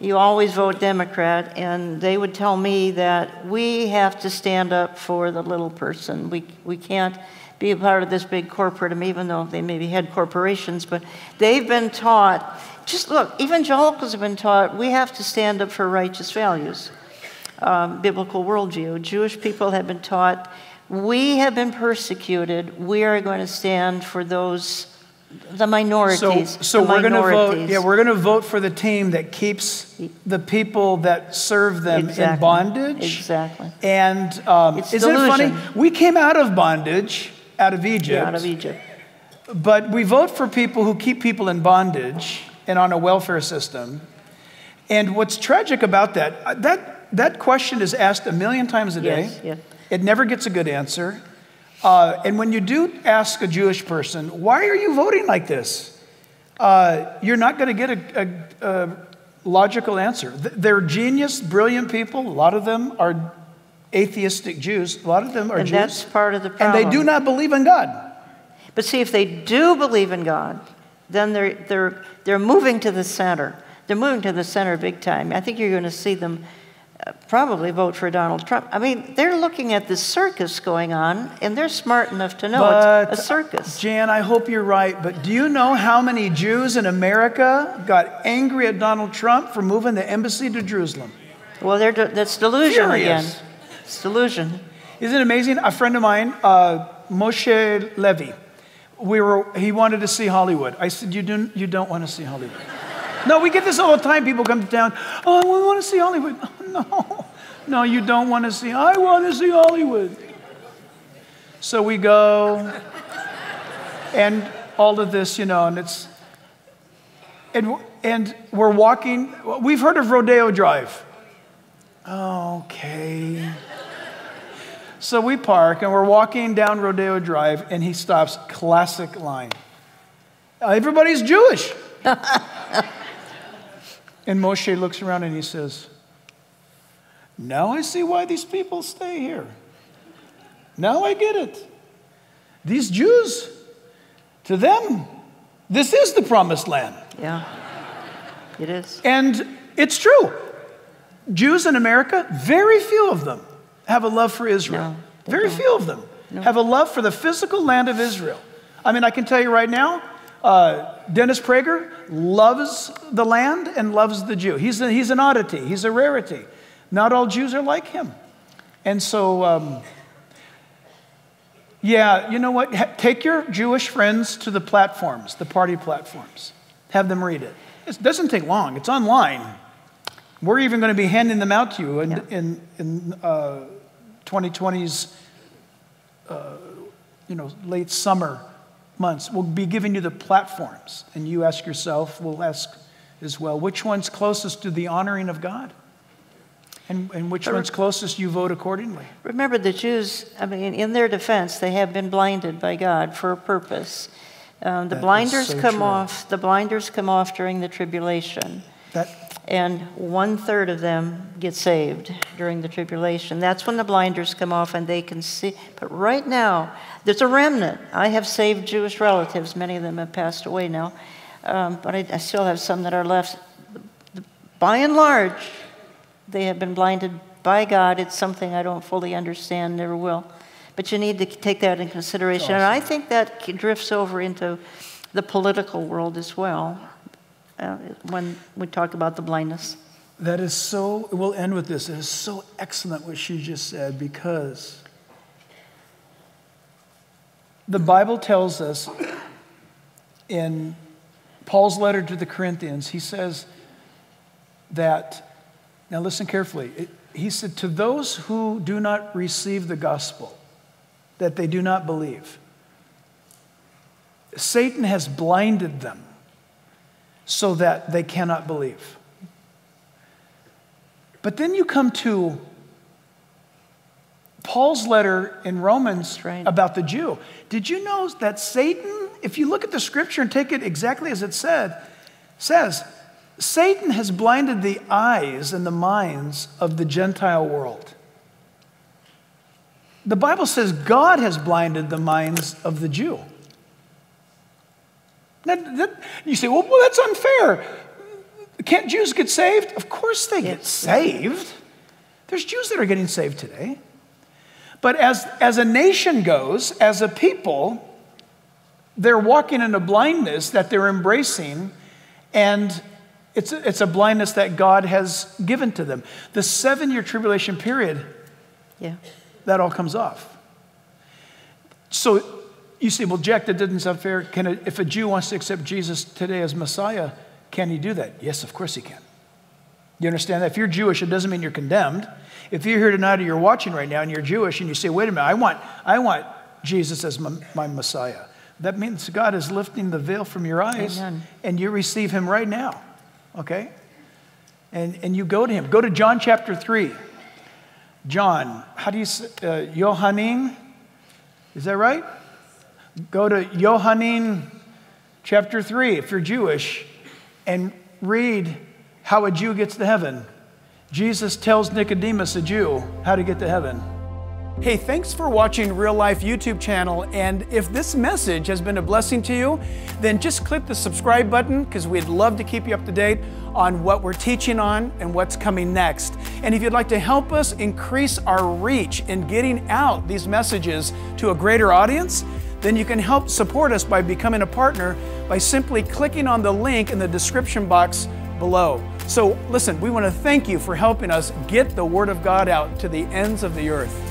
you always vote Democrat, and they would tell me that we have to stand up for the little person. We, we can't be a part of this big corporate, even though they maybe had corporations, but they've been taught, just look, evangelicals have been taught we have to stand up for righteous values, um, biblical worldview. Jewish people have been taught we have been persecuted, we are going to stand for those the minorities.
So, so
the
we're going to vote. Yeah, we're going to vote for the team that keeps the people that serve them
exactly.
in bondage.
Exactly.
And um, isn't delusion. it funny? We came out of bondage, out of Egypt.
Yeah, out of Egypt.
But we vote for people who keep people in bondage and on a welfare system. And what's tragic about that? Uh, that that question is asked a million times a day.
Yes, yes.
It never gets a good answer. Uh, and when you do ask a Jewish person, why are you voting like this? Uh, you're not going to get a, a, a, logical answer. They're genius, brilliant people. A lot of them are atheistic Jews. A lot of them are
and
Jews.
that's part of the problem.
And they do not believe in God.
But see, if they do believe in God, then they're, they're, they're moving to the center. They're moving to the center big time. I think you're going to see them probably vote for Donald Trump. I mean, they're looking at the circus going on, and they're smart enough to know
but,
it's a circus.
Jan, I hope you're right, but do you know how many Jews in America got angry at Donald Trump for moving the embassy to Jerusalem?
Well, de- that's delusion
Furious.
again. It's delusion.
Isn't it amazing? A friend of mine, uh, Moshe Levy, we were, he wanted to see Hollywood. I said, you don't, you don't want to see Hollywood. No, we get this all the time. People come to town, oh, we want to see Hollywood. *laughs* no, no, you don't want to see. I want to see Hollywood. So we go, and all of this, you know, and it's, and, and we're walking. We've heard of Rodeo Drive. Okay. So we park and we're walking down Rodeo Drive, and he stops. Classic line. Everybody's Jewish. *laughs* and Moshe looks around and he says, now I see why these people stay here. Now I get it. These Jews, to them, this is the promised land.
Yeah, it is.
And it's true. Jews in America, very few of them have a love for Israel. No, very don't. few of them no. have a love for the physical land of Israel. I mean, I can tell you right now, uh, Dennis Prager loves the land and loves the Jew. He's, a, he's an oddity, he's a rarity. Not all Jews are like him. And so, um, yeah, you know what? Take your Jewish friends to the platforms, the party platforms. Have them read it. It doesn't take long, it's online. We're even going to be handing them out to you in, yeah. in, in uh, 2020's uh, you know, late summer months. We'll be giving you the platforms, and you ask yourself, we'll ask as well, which one's closest to the honoring of God? And, and which one's closest, you vote accordingly.
Remember, the Jews, I mean, in their defense, they have been blinded by God for a purpose. Um, the that blinders so come true. off. The blinders come off during the tribulation.
That,
and one third of them get saved during the tribulation. That's when the blinders come off and they can see. But right now, there's a remnant. I have saved Jewish relatives. Many of them have passed away now, um, but I, I still have some that are left. By and large, they have been blinded by God. It's something I don't fully understand, never will. But you need to take that in consideration. Awesome. And I think that drifts over into the political world as well uh, when we talk about the blindness.
That is so, we'll end with this. It is so excellent what she just said because the Bible tells us in Paul's letter to the Corinthians, he says that Now, listen carefully. He said, To those who do not receive the gospel, that they do not believe, Satan has blinded them so that they cannot believe. But then you come to Paul's letter in Romans
right.
about the Jew. Did you know that Satan, if you look at the scripture and take it exactly as it said, says, Satan has blinded the eyes and the minds of the Gentile world. The Bible says God has blinded the minds of the Jew. That, that, you say, well, well, that's unfair. Can't Jews get saved? Of course they get saved. There's Jews that are getting saved today. But as, as a nation goes, as a people, they're walking in a blindness that they're embracing, and it's a, it's a blindness that God has given to them. The seven year tribulation period,
yeah.
that all comes off. So you say, well, Jack, that doesn't sound fair. Can a, if a Jew wants to accept Jesus today as Messiah, can he do that? Yes, of course he can. You understand that? If you're Jewish, it doesn't mean you're condemned. If you're here tonight or you're watching right now and you're Jewish and you say, wait a minute, I want, I want Jesus as my, my Messiah, that means God is lifting the veil from your eyes
Amen.
and you receive him right now. Okay? And, and you go to him. Go to John chapter 3. John, how do you say, uh? Is that right? Go to Yohanin chapter 3 if you're Jewish and read how a Jew gets to heaven. Jesus tells Nicodemus, a Jew, how to get to heaven. Hey, thanks for watching Real Life YouTube channel. And if this message has been a blessing to you, then just click the subscribe button because we'd love to keep you up to date on what we're teaching on and what's coming next. And if you'd like to help us increase our reach in getting out these messages to a greater audience, then you can help support us by becoming a partner by simply clicking on the link in the description box below. So, listen, we want to thank you for helping us get the Word of God out to the ends of the earth.